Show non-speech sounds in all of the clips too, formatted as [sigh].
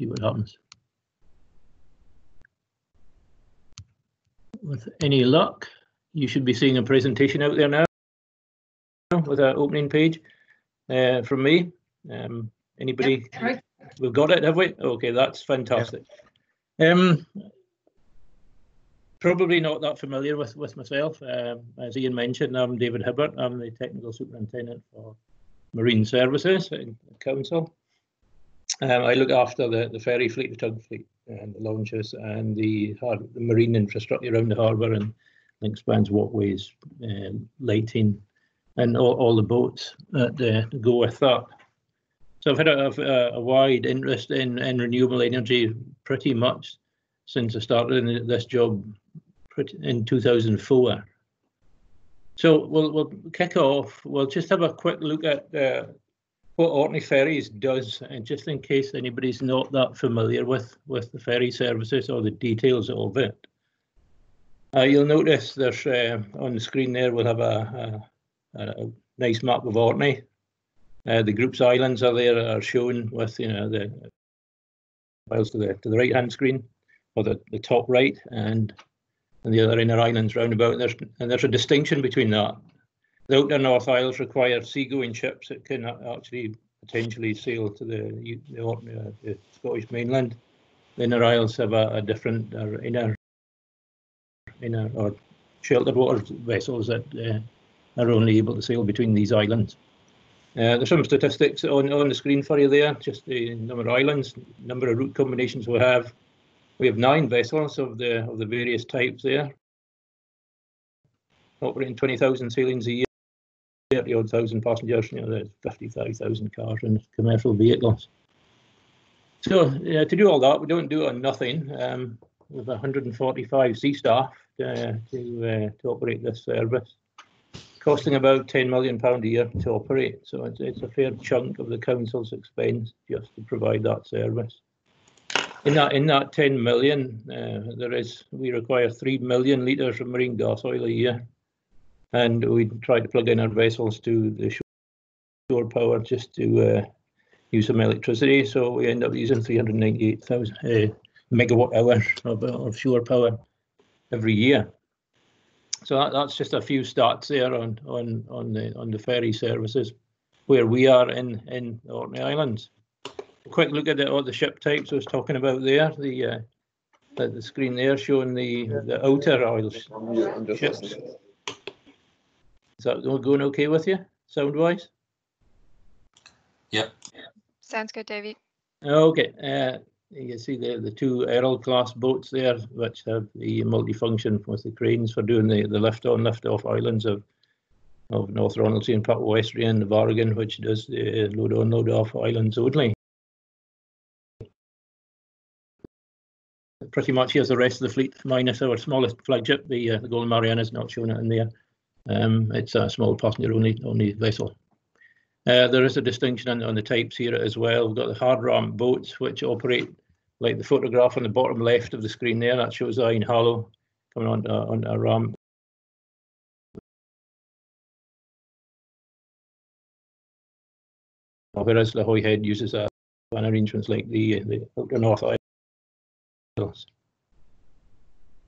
see what happens. With any luck, you should be seeing a presentation out there now with an opening page uh, from me. Um, anybody? Yep, right. We've got it, have we? Okay, that's fantastic. Um, probably not that familiar with, with myself. Um, as Ian mentioned, I'm David Hibbert. I'm the Technical Superintendent for Marine Services Council. Um, I look after the, the ferry fleet, the tug fleet, and the launches, and the, the marine infrastructure around the harbour and link spans, walkways, um, lighting, and all, all the boats that uh, go with that. So I've had a, a, a wide interest in, in renewable energy pretty much since I started this job in 2004. So we'll, we'll kick off. We'll just have a quick look at uh, what Orkney Ferries does, and just in case anybody's not that familiar with, with the ferry services or the details of it. Uh, you'll notice there's uh, on the screen there we'll have a, a, a nice map of Orkney. Uh, the group's islands are there are shown with you know the files to the to the right hand screen or the, the top right and and the other inner islands round about. And there's and there's a distinction between that. The outer North Isles require seagoing ships that can actually potentially sail to the the, uh, the Scottish mainland. The inner Isles have a, a different or inner inner or sheltered water vessels that uh, are only able to sail between these islands. Uh, there's some statistics on, on the screen for you there, just the number of islands, number of route combinations we have. We have nine vessels of the of the various types there, operating 20,000 sailings a year, 30 odd thousand passengers, you know, there's 55,000 cars and commercial vehicles. So yeah, to do all that, we don't do it on nothing. Um, have 145 sea staff uh, to uh, to operate this service costing about 10 million pound a year to operate. So it's, it's a fair chunk of the council's expense just to provide that service. In that in that 10 million, uh, there is we require 3 million litres of marine gas oil a year, and we try to plug in our vessels to the shore power just to uh, use some electricity. So we end up using 398,000 uh, megawatt hours of, of shore power every year. So that, that's just a few stats there on on on the on the ferry services where we are in in the Orkney Islands. A quick look at the, all the ship types I was talking about there. The uh, the, the screen there showing the the outer isles ships. Is that going okay with you, sound wise? Yep. Sounds good, Davey. Okay, uh, you can see the, the two Earl class boats there, which have the multifunction with the cranes for doing the, the lift on, lift off islands of of North Ronaldsay and Papa Westray and the Varagen, which does the load on, load off islands only. Pretty much here's the rest of the fleet, minus our smallest flagship, the, uh, the Golden Mariana is not shown in there. Um, it's a small passenger only only vessel. Uh, there is a distinction on, on the types here as well. We've got the hard ramp boats, which operate like the photograph on the bottom left of the screen there. That shows Eynhallow coming on, uh, on a ramp. Whereas the Hoy Head uses a, an arrangements like the, the Outer North Isles.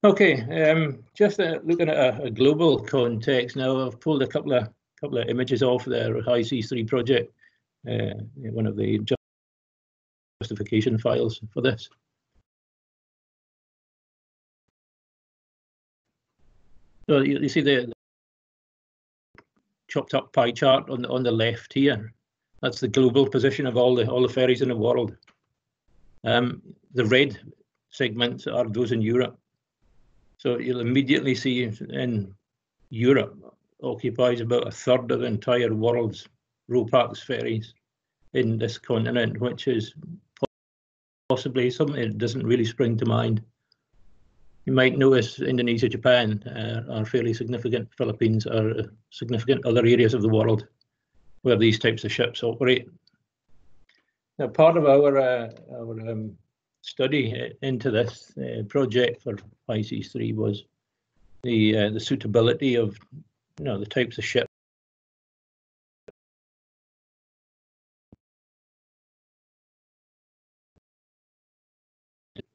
Okay, um, just uh, looking at a, a global context now, I've pulled a couple of couple of images off the HySeas 3 project, uh, one of the justification files for this. So you, you see the, the chopped up pie chart on the, on the left here. That's the global position of all the all the ferries in the world. Um, the red segments are those in Europe. So you'll immediately see in Europe occupies about a third of the entire world's RoPax ferries in this continent, which is possibly something that doesn't really spring to mind. You might notice Indonesia, Japan uh, are fairly significant. Philippines are significant other areas of the world where these types of ships operate. Now, part of our uh, our um, study into this uh, project for Seas 3 was the uh, the suitability of you know the types of ships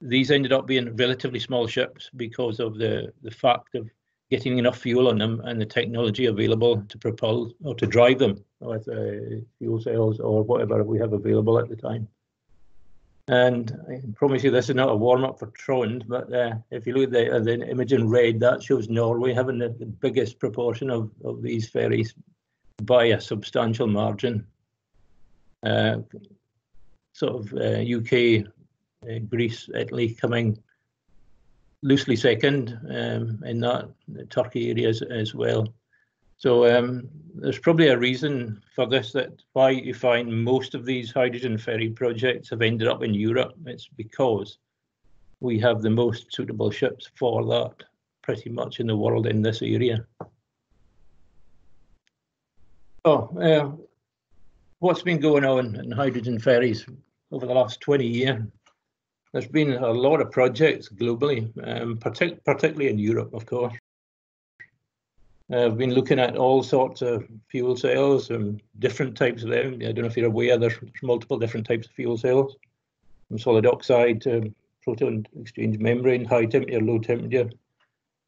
these ended up being relatively small ships because of the, the fact of getting enough fuel on them and the technology available to propel or to drive them with uh, fuel cells or whatever we have available at the time. And I promise you, this is not a warm up for Trond, but uh, if you look at the, uh, the image in red, that shows Norway having the, the biggest proportion of, of these ferries by a substantial margin. Uh, sort of UK, uh, uh, Greece, Italy coming loosely second um, in that Turkey area as, as well. So um, there's probably a reason for this that why you find most of these hydrogen ferry projects have ended up in Europe. It's because we have the most suitable ships for that pretty much in the world in this area. Oh, uh, what's been going on in hydrogen ferries over the last 20 years? There's been a lot of projects globally, um, partic particularly in Europe, of course. I've been looking at all sorts of fuel cells and different types of them. I don't know if you're aware, there's multiple different types of fuel cells, from solid oxide to proton exchange membrane, high temperature, low temperature,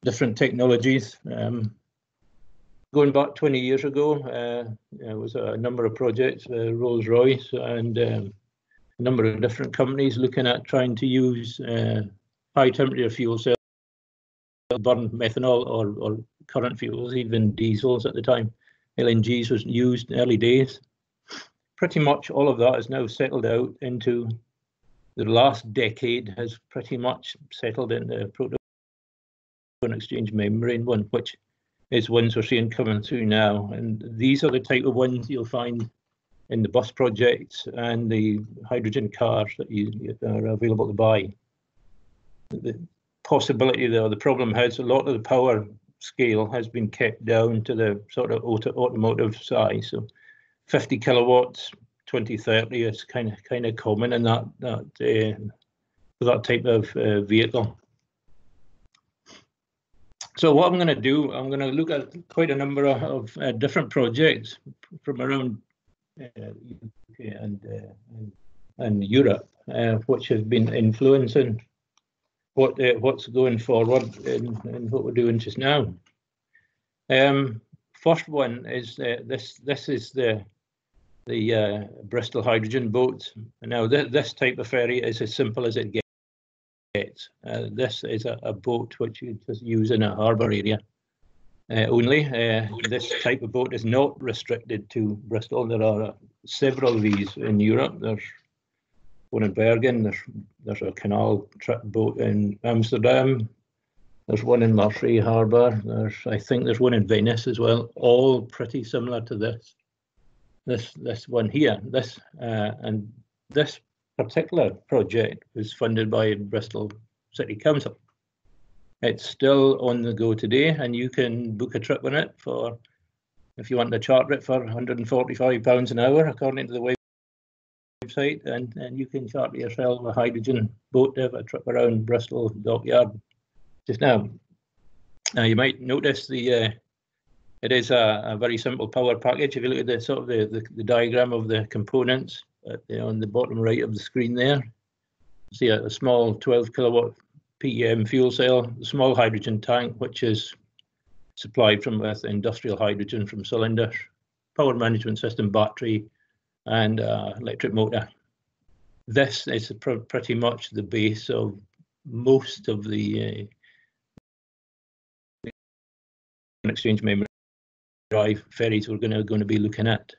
different technologies. Um, going back 20 years ago, uh, there was a number of projects, uh, Rolls-Royce and um, a number of different companies looking at trying to use uh, high temperature fuel cells burn methanol or, or current fuels, even diesels at the time. LNGs was used in early days. Pretty much all of that has now settled out into the last decade has pretty much settled in the proton exchange membrane one, which is ones we're seeing coming through now. And these are the type of ones you'll find in the bus projects and the hydrogen cars that you, are available to buy. The, possibility though, the problem has a lot of the power scale has been kept down to the sort of auto, automotive size. So 50 kilowatts, 2030 is kind of kind of common in that that uh, that type of uh, vehicle. So what I'm going to do, I'm going to look at quite a number of, uh, different projects from around UK uh, and, uh, and, and Europe, uh, which have been influencing what uh, what's going forward and, and what we're doing just now. Um, first one is uh, this. This is the the uh, Bristol hydrogen boat. Now th this type of ferry is as simple as it gets. Uh, this is a, a, boat which you just use in a harbour area uh, only. Uh, this type of boat is not restricted to Bristol. There are several of these in Europe. There's one in Bergen. There's there's a canal trip boat in Amsterdam. There's one in Marseille Harbour. There's I think there's one in Venice as well. All pretty similar to this. This this one here. This uh, and this particular project was funded by Bristol City Council. It's still on the go today, and you can book a trip on it for if you want to charter it for 145 pounds an hour, according to the web website and, and you can charter yourself a hydrogen boat to have a trip around Bristol dockyard just now. Now you might notice the uh, it is a, a, very simple power package. If you look at the sort of the, the, the diagram of the components the, on the bottom right of the screen there, see a, a small 12 kilowatt PEM fuel cell, a small hydrogen tank, which is supplied from with industrial hydrogen from cylinders, power management system battery, and uh, electric motor. This is pr pretty much the base of most of the uh, exchange membrane drive ferries we're going to going to be looking at.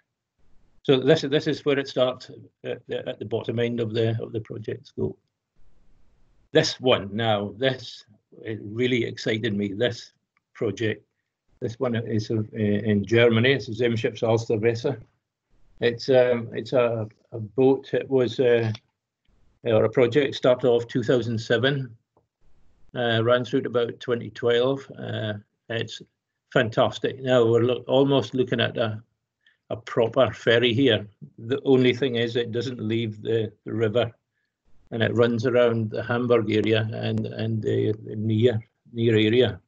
So this this is where it starts at the, at the bottom end of the of the project scope. This one now, this it really excited me. This project, this one is uh, in Germany. It's ZEMSHIPS Alsterwasser. It's um, it's a, a boat. It was uh, or a project started off 2007, uh, ran through to about 2012. Uh, it's fantastic. Now we're look, almost looking at a a proper ferry here. The only thing is it doesn't leave the, the river, and it runs around the Hamburg area and and the, the near near area.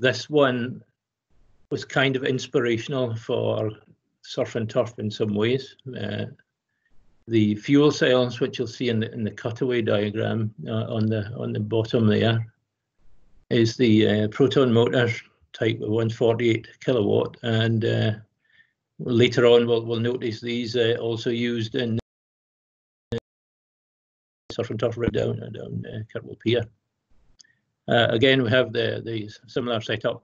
This one was kind of inspirational for surf and turf in some ways. Uh, the fuel cells, which you'll see in the in the cutaway diagram uh, on the on the bottom there, is the uh, proton motor type of 148 kilowatt, and uh, later on we'll we'll notice these uh, also used in surf and turf right down down uh, Kirkwall Pier. Uh, again, we have the the similar setup: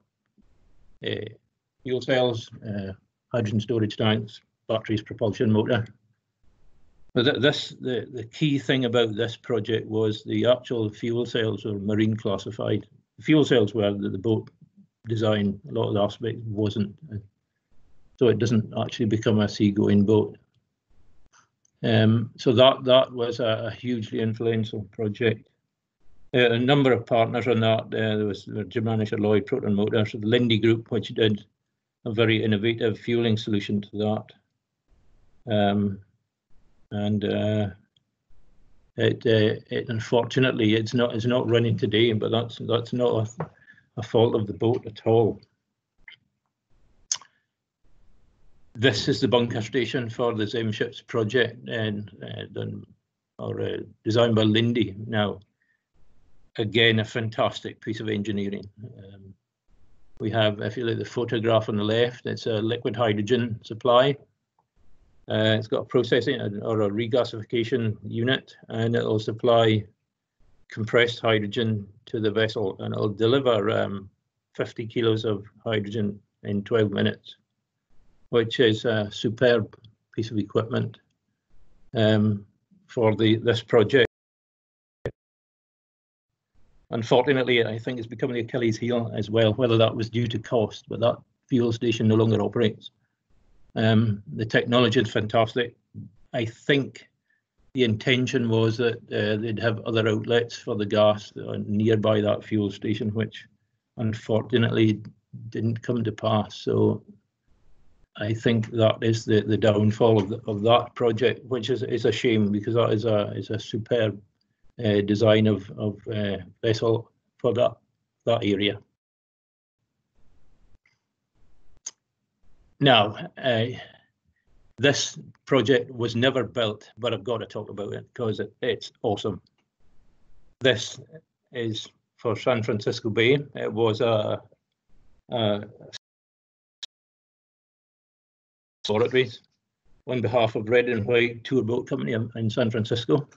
fuel cells, hydrogen storage tanks, batteries, propulsion motor. But this, the, the key thing about this project was the actual fuel cells were marine classified. The fuel cells were the, the boat design, a lot of the aspects wasn't. So it doesn't actually become a seagoing boat. Um, so that that was a, a hugely influential project. Uh, a number of partners on that. Uh, there was the Lloyd Proton Motors, the Linde Group, which did a very innovative fueling solution to that. Um, and uh, it, uh, it unfortunately it's not it's not running today, but that's that's not a, a fault of the boat at all. This is the bunker station for the ZEMSHIPS project and uh, done or uh, designed by Linde. Now, again, a fantastic piece of engineering. Um, we have, if you look at the photograph on the left, it's a liquid hydrogen supply uh, it's got a processing or a regasification unit, and it'll supply compressed hydrogen to the vessel, and it'll deliver um, 50 kilos of hydrogen in 12 minutes, which is a superb piece of equipment um, for the this project. Unfortunately, I think it's becoming Achilles heel as well, whether that was due to cost, but that fuel station no longer operates. Um, the technology is fantastic. I think the intention was that uh, they'd have other outlets for the gas nearby that fuel station, which unfortunately didn't come to pass. So I think that is the, the downfall of, the, of that project, which is, is a shame because that is a is a superb uh, design of of uh, vessel for that that area. Now, uh, this project was never built, but I've got to talk about it because it, it's awesome. This is for San Francisco Bay. It was a, a laboratories on behalf of Red and White Tour Boat Company in San Francisco,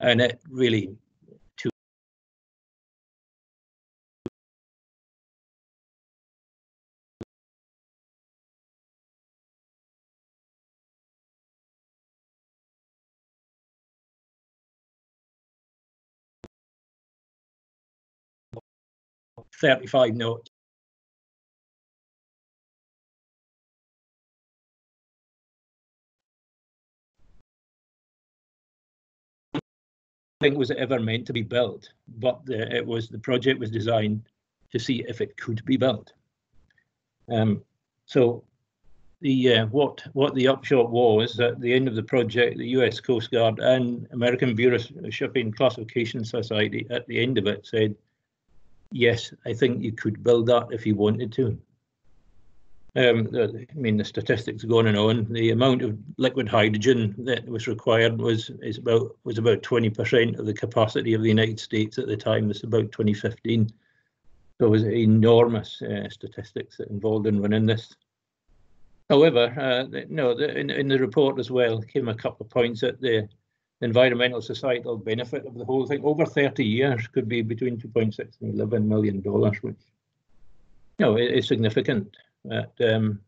and it really 35 knots. Think was ever meant to be built, but the, it was the project was designed to see if it could be built. Um, so the uh, what what the upshot was at the end of the project, the U.S. Coast Guard and American Bureau of Shipping Classification Society at the end of it said yes, I think you could build that if you wanted to. Um, I mean, the statistics are going on. The amount of liquid hydrogen that was required was is about was about 20% of the capacity of the United States at the time. This about 2015. So it was enormous uh, statistics that involved in running this. However, uh, no, the, in, in the report as well came a couple of points that the environmental societal benefit of the whole thing over 30 years could be between 2.6 and 11 million dollars, which you know is significant. But, um,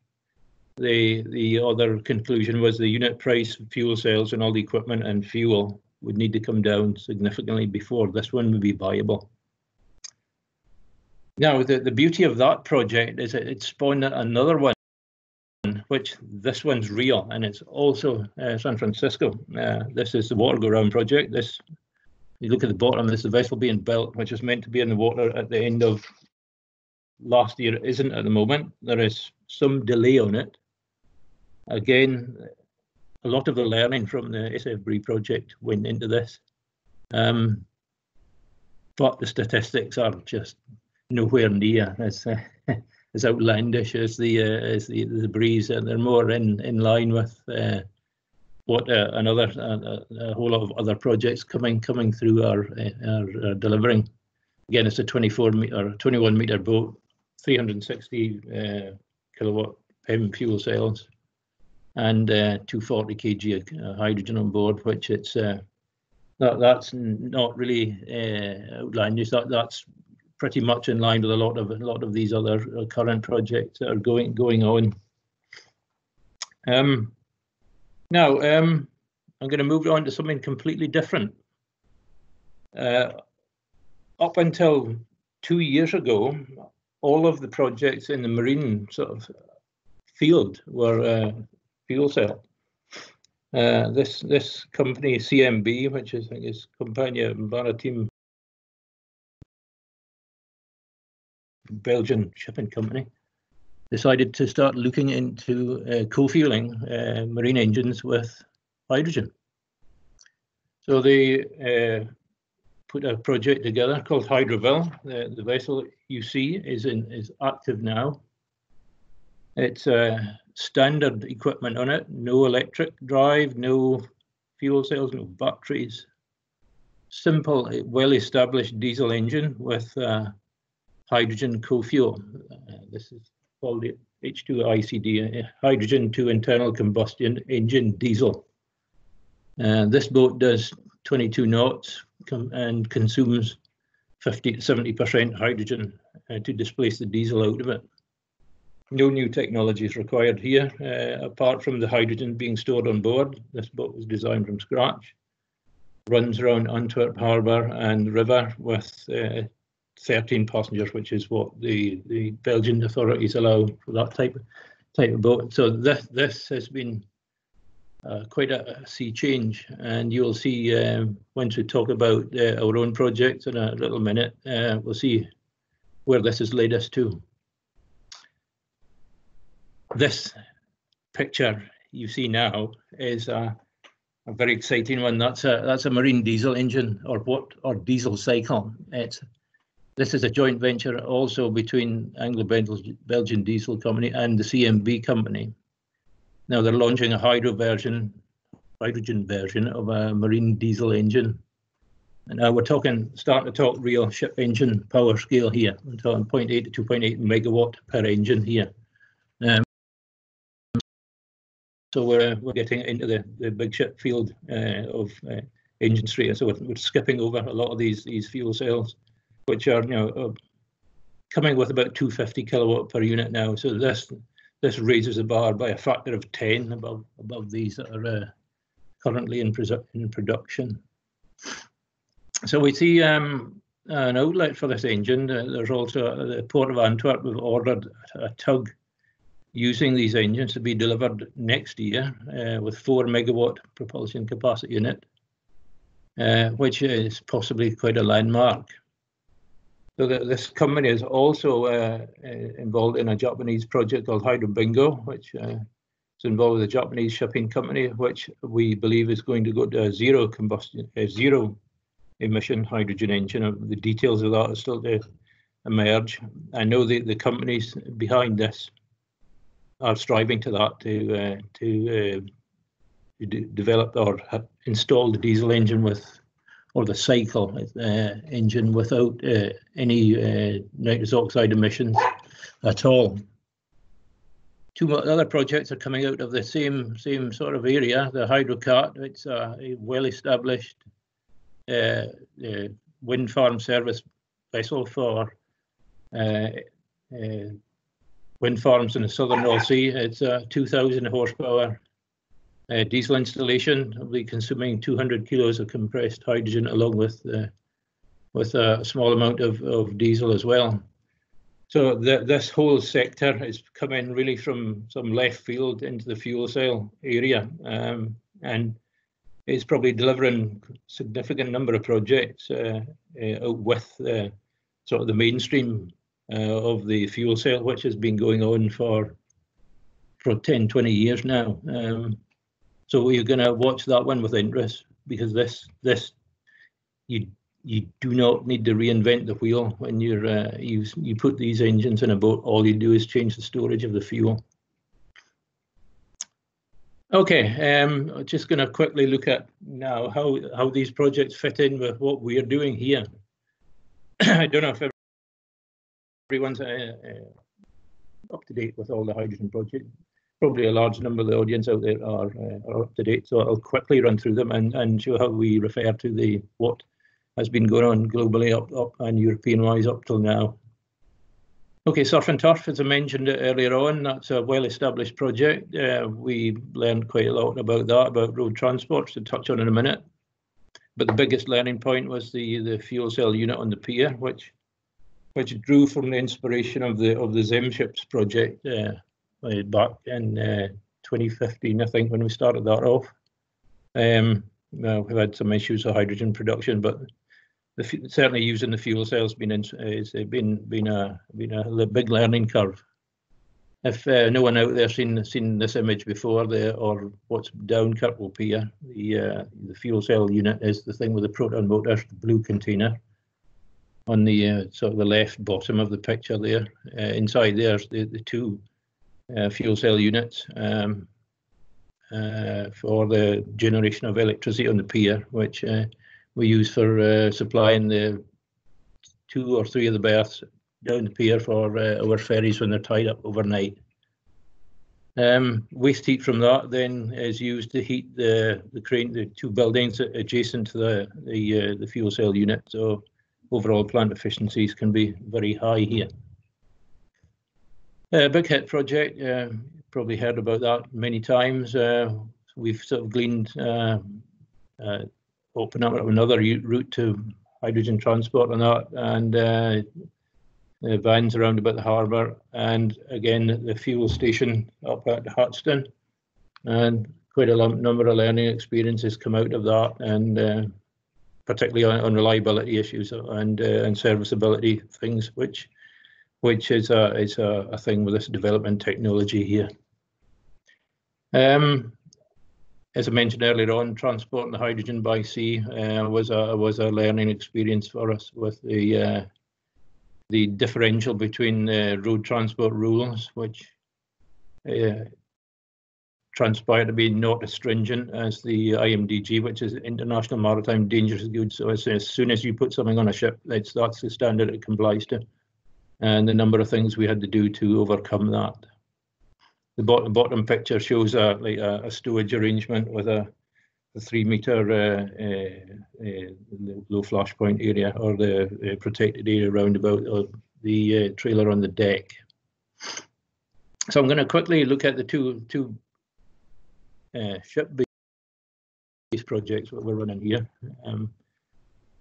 the the other conclusion was the unit price of fuel cells and all the equipment and fuel would need to come down significantly before this one would be viable. Now, the, the beauty of that project is that it spawned another one which this one's real and it's also uh, San Francisco. Uh, this is the water go round project. This, you look at the bottom, this is the vessel being built, which is meant to be in the water at the end of last year. Isn't at the moment. There is some delay on it. Again, a lot of the learning from the SFBRE project went into this. Um, but the statistics are just nowhere near as uh, [laughs] as outlandish as the uh, as the the breeze, and they're more in in line with uh, what uh, another uh, a whole lot of other projects coming coming through are, are, are delivering. Again, it's a 24 meter, 21 meter boat, 360 uh, kilowatt PEM fuel cells, and uh, 240 kg of hydrogen on board, which it's uh, that, that's not really uh, outlined. That that's pretty much in line with a lot of a lot of these other uh, current projects that are going going on. Um, now, um, I'm going to move on to something completely different. Uh, up until two years ago, all of the projects in the marine sort of field were uh, fuel cell. Uh, this this company CMB, which is I think is Compagnie Maritime Belgian shipping company, decided to start looking into uh, co-fueling uh, marine engines with hydrogen. So they uh, put a project together called Hydroville. The, the vessel you see is in is active now. It's uh, standard equipment on it, no electric drive, no fuel cells, no batteries. Simple, well-established diesel engine with uh, hydrogen co-fuel. Uh, this is called the H2ICED, uh, hydrogen to internal combustion engine diesel. Uh, this boat does 22 knots and consumes 50 to 70% hydrogen uh, to displace the diesel out of it. No new technology is required here, uh, apart from the hydrogen being stored on board. This boat was designed from scratch. Runs around Antwerp harbour and river with uh, 13 passengers, which is what the, the Belgian authorities allow for that type type of boat. So this, this has been uh, quite a, sea change, and you'll see um, once we talk about uh, our own projects in a little minute, uh, we'll see where this has led us to. This picture you see now is a, a very exciting one. That's a that's a marine diesel engine, or what, or diesel cycle. It's this is a joint venture also between Anglo-Belgian Diesel Company and the CMB company. Now they're launching a hydro version, hydrogen version of a marine diesel engine. And now we're talking, starting to talk real ship engine power scale here. We're talking 0.8 to 2.8 megawatt per engine here. Um, so we're we're getting into the, the big ship field uh, of uh, engine straight. So we're, we're, skipping over a lot of these these fuel cells which are you know uh, coming with about 250 kilowatt per unit now. So this this raises the bar by a factor of 10 above above these that are uh, currently in, in production. So we see um, an outlet for this engine. Uh, there's also uh, the Port of Antwerp We've ordered a tug using these engines to be delivered next year uh, with four megawatt propulsion capacity unit, uh, which is possibly quite a landmark. So the, this company is also uh, uh, involved in a Japanese project called Hydro Bingo, which uh, is involved with a Japanese shipping company, which we believe is going to go to a zero combustion, a zero emission hydrogen engine. Uh, the details of that are still to emerge. I know the, the companies behind this are striving to that to uh, to, uh, to develop or install the diesel engine with or the cycle uh, engine without uh, any uh, nitrous oxide emissions at all. Two other projects are coming out of the same same sort of area. The Hydrocat, it's a well-established uh, uh, wind farm service vessel for uh, wind farms in the southern North Sea. It's a 2,000 horsepower uh, diesel installation will be consuming 200 kilos of compressed hydrogen along with uh, with a small amount of, of diesel as well. So the, this whole sector is coming really from some left field into the fuel cell area um, and is probably delivering significant number of projects uh, uh, with uh, sort of the mainstream uh, of the fuel cell, which has been going on for for 10, 20 years now. Um, so you're going to watch that one with interest because this this you you do not need to reinvent the wheel when you're uh, you you put these engines in a boat. All you do is change the storage of the fuel. Okay, um, just going to quickly look at now how, how these projects fit in with what we are doing here. [clears throat] I don't know if everyone's uh, uh, up to date with all the hydrogen projects. Probably a large number of the audience out there are, uh, are up to date, so I'll quickly run through them and, and show how we refer to the what has been going on globally up, up and European-wise up till now. Okay, Surf and Turf, as I mentioned earlier on, that's a well-established project. Uh, we learned quite a lot about that, about road transport, to touch on in a minute. But the biggest learning point was the, the fuel cell unit on the pier, which which drew from the inspiration of the of the ZEMSHIPS project uh, back in uh, 2015, I think, when we started that off. Um, well, we've had some issues with hydrogen production, but the, certainly using the fuel cells been in, it's been been a been a big learning curve. If uh, no one out there seen seen this image before, the or what's down Kirkwall Pier, the uh, the fuel cell unit is the thing with the proton motor, the blue container. On the uh, sort of the left bottom of the picture there, uh, inside there's the, the two uh, fuel cell units um, uh, for the generation of electricity on the pier, which we use for uh, supplying the two or three of the berths down the pier for uh, our ferries when they're tied up overnight. Um, waste heat from that then is used to heat the the crane, the two buildings adjacent to the the, uh, the fuel cell unit. So overall plant efficiencies can be very high here. Uh, big hit project, uh, probably heard about that many times. Uh, we've sort of gleaned uh, uh, open up another route to hydrogen transport on that, and uh, the vans around about the harbour, and again the fuel station up at Hatston, and quite a number of learning experiences come out of that, and uh, particularly on, on, reliability issues and uh, and serviceability things, which which is a is a, a thing with this development technology here. Um, as I mentioned earlier on, transporting the hydrogen by sea uh, was a was a learning experience for us with the uh, the differential between uh, road transport rules, which uh, transpired to be not as stringent as the IMDG, which is International Maritime Dangerous Goods. So as, as soon as you put something on a ship, that's that's the standard it complies to, and the number of things we had to do to overcome that the bottom bottom picture shows a like a, a stowage arrangement with a, a three meter uh, uh, uh, low flash point area or the uh, protected area around about the uh, trailer on the deck. So I'm going to quickly look at the two two uh, ship based projects that we're running here. Um,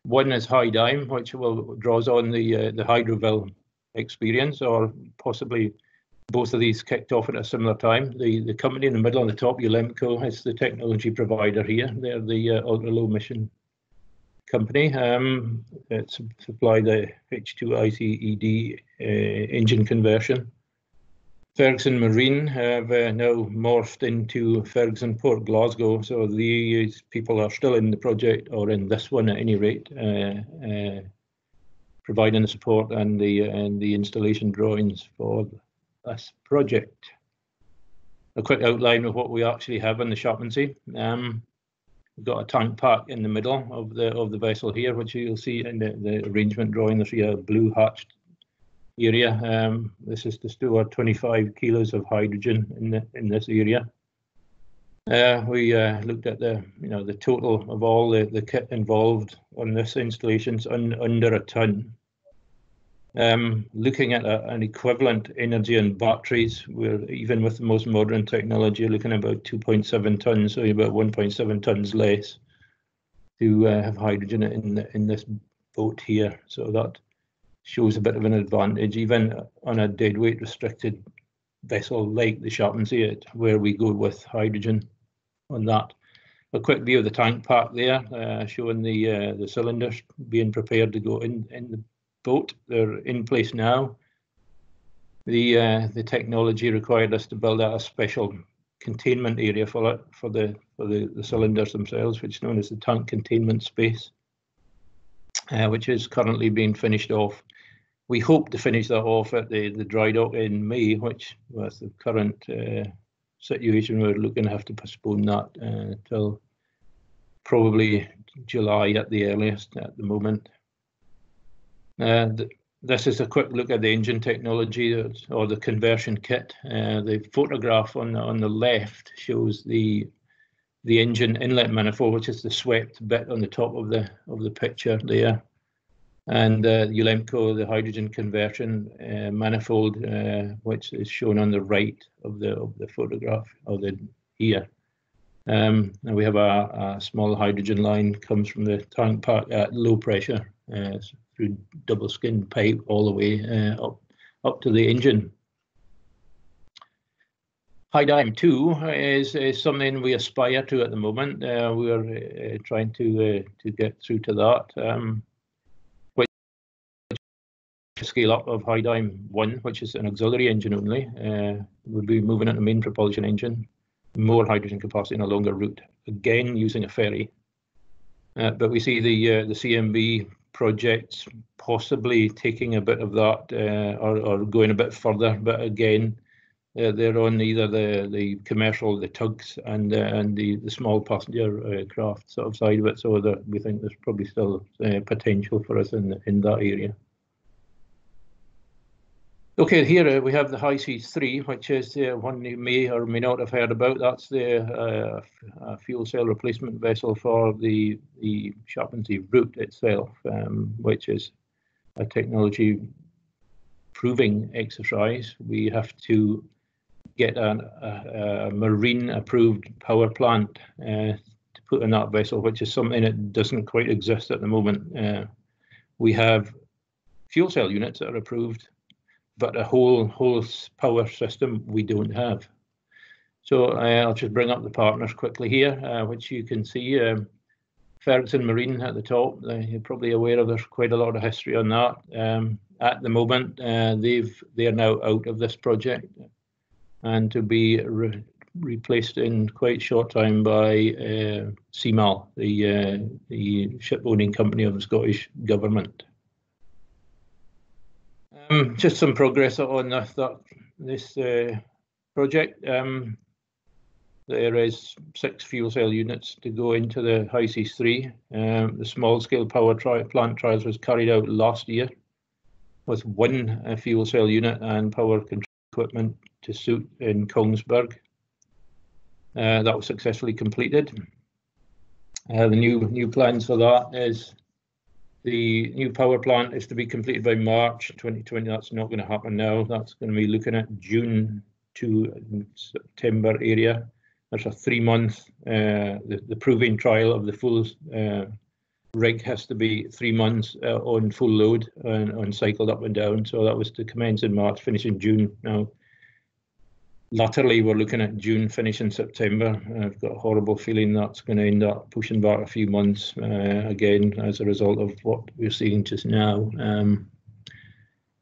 one is HyDime, which will draws on the the Hydroville experience, or possibly both of these kicked off at a similar time. The the company in the middle on the top, Ulemco, is the technology provider here. They're the uh, ultra low emission company. Um, supply the H2 ICED uh, engine conversion. Ferguson Marine have uh, now morphed into Ferguson Port Glasgow, so these people are still in the project or in this one at any rate, uh, uh, providing the support and the and the installation drawings for this project. A quick outline of what we actually have in the Shapinsay. Um, we've got a tank pack in the middle of the of the vessel here, which you'll see in the, the arrangement drawing. There's a blue hatched area. Um, this is to store 25 kilos of hydrogen in the in this area. Uh, we uh, looked at the you know the total of all the, the kit involved on this installation un, under a ton. Um, looking at a, an equivalent energy in batteries, we're even with the most modern technology, looking at about 2.7 tons, so about 1.7 tons less to uh, have hydrogen in the, in this boat here. So that shows a bit of an advantage, even on a deadweight restricted vessel like the Shapinsay, where we go with hydrogen on that. A quick view of the tank pack there, uh, showing the uh, the cylinders being prepared to go in in the boat. They're in place now. The uh, the technology required us to build out a special containment area for it for the for the, the cylinders themselves, which is known as the tank containment space, uh, which is currently being finished off. We hope to finish that off at the, the dry dock in May, which with the current uh, situation, we're looking to have to postpone that uh, probably July at the earliest at the moment. And this is a quick look at the engine technology or the conversion kit. Uh, the photograph on the, on the left shows the the engine inlet manifold, which is the swept bit on the top of the of the picture there and uh, Ulemco, the hydrogen conversion uh, manifold, uh, which is shown on the right of the of the photograph of the here. Um, and we have a, a, small hydrogen line comes from the tank part at low pressure uh, through double skin pipe all the way uh, up up to the engine. HyDime 2 is, is something we aspire to at the moment. Uh, we're trying to to get through to that. Um, scale up of HyDime 1, which is an auxiliary engine only. Uh, we'll be moving into main propulsion engine, more hydrogen capacity in a longer route, again using a ferry. Uh, but we see the uh, the CMB projects possibly taking a bit of that uh, or, or going a bit further, but again, uh, they're on either the the commercial, the tugs, and uh, and the the small passenger uh, craft sort of side of it. So that we think there's probably still uh, potential for us in in that area. Okay, here uh, we have the HySeas 3, which is the one you may or may not have heard about. That's the uh, fuel cell replacement vessel for the, the Sharp route itself, um, which is a technology proving exercise. We have to get an, a, a, marine approved power plant uh, to put in that vessel, which is something that doesn't quite exist at the moment. Uh, we have fuel cell units that are approved but a whole whole power system we don't have. So uh, I'll just bring up the partners quickly here, uh, which you can see. Um, Ferguson Marine at the top. Uh, you're probably aware of. There's quite a lot of history on that. Um, at the moment, uh, they've they are now out of this project, and to be re replaced in quite short time by uh, CMAL, the uh, the ship owning company of the Scottish government. Um, just some progress on this, that, this uh, project. Um, there is six fuel cell units to go into the HySeas 3. Um, the small scale power tri plant trials was carried out last year with one uh, fuel cell unit and power control equipment to suit in Kongsberg. Uh, that was successfully completed. Uh, the new new plans for that is the new power plant is to be completed by March 2020. That's not going to happen now. That's going to be looking at June to September area. There's a three month, uh, the, the proving trial of the full uh, rig has to be three months uh, on full load and, and cycled up and down. So that was to commence in March, finish in June. Now, latterly we're looking at June, finish in September. I've got a horrible feeling that's going to end up pushing back a few months uh, again as a result of what we're seeing just now. Um,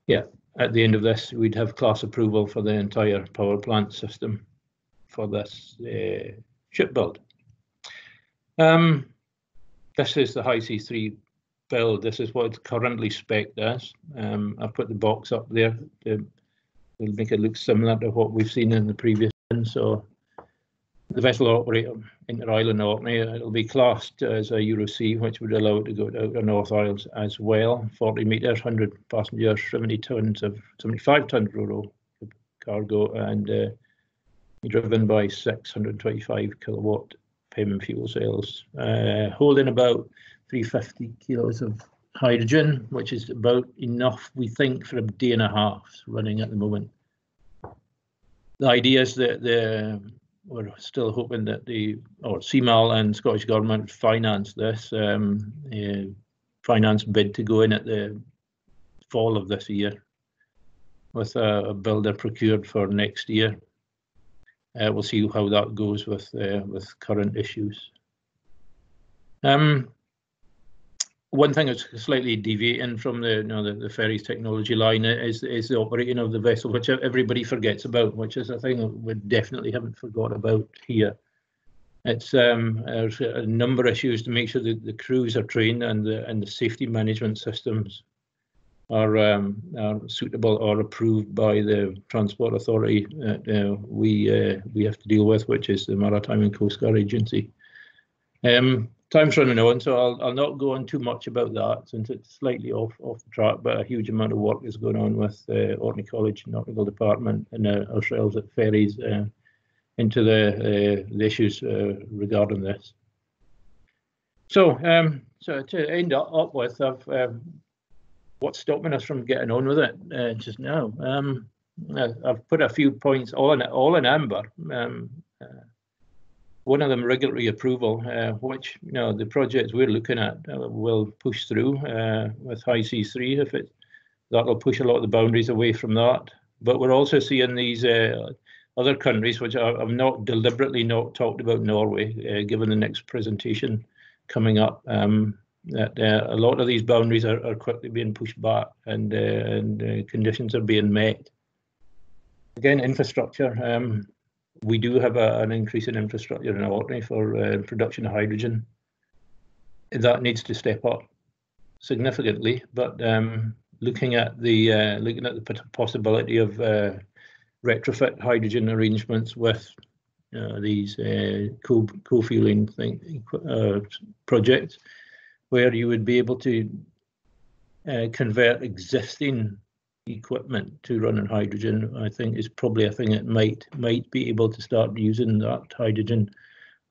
yeah, at the end of this, we'd have class approval for the entire power plant system for this uh, ship build. Um, this is the HySeas 3 build. This is what it's currently spec'd as. Um, I've put the box up there will make it look similar to what we've seen in the previous one. So the vessel operator inter island Orkney. It'll be classed as a Euro C, which would allow it to go out to North Isles as well. 40 metres, 100 passengers, 70 tons of 75 ton Roro cargo, and uh, driven by 625 kilowatt PEM fuel cells, uh, holding about 350 kilos of hydrogen, which is about enough, we think, for a day and a half running at the moment. The idea is that the we're still hoping that the or CMAL and Scottish Government finance this um, uh, finance bid to go in at the fall of this year with a, a builder procured for next year. Uh, we'll see how that goes with uh, with current issues. Um, one thing that's slightly deviating from the you know the, the ferries technology line is is the operating of the vessel, which everybody forgets about, which is a thing we definitely haven't forgot about here. It's um, there's a number of issues to make sure that the crews are trained and the and the safety management systems are, um, are suitable or approved by the Transport Authority that uh, we uh, we have to deal with, which is the Maritime and Coast Guard Agency. Um, time's running on, so I'll, I'll not go on too much about that since it's slightly off off the track, but a huge amount of work is going on with uh, Orkney College Nautical Department and uh, ourselves at Ferries uh, into the, uh, the issues uh, regarding this. So, um, so to end up, with, I've um, what's stopping us from getting on with it uh, just now. Um, I've put a few points all in all in amber. Uh, one of them regulatory approval, uh, which you know the projects we're looking at uh, will push through uh, with HySeas three if it that'll push a lot of the boundaries away from that. But we're also seeing these uh, other countries, which I've not deliberately not talked about Norway, given the next presentation coming up. Um, that uh, a lot of these boundaries are, are quickly being pushed back and, uh, and uh, conditions are being met. Again, infrastructure. Um, we do have a, an increase in infrastructure in Orkney for uh, production of hydrogen. That needs to step up significantly, but um, looking at the uh, looking at the possibility of uh, retrofit hydrogen arrangements with these co co-fueling thing, projects where you would be able to uh, convert existing equipment to run on hydrogen, I think is probably a thing that might might be able to start using that hydrogen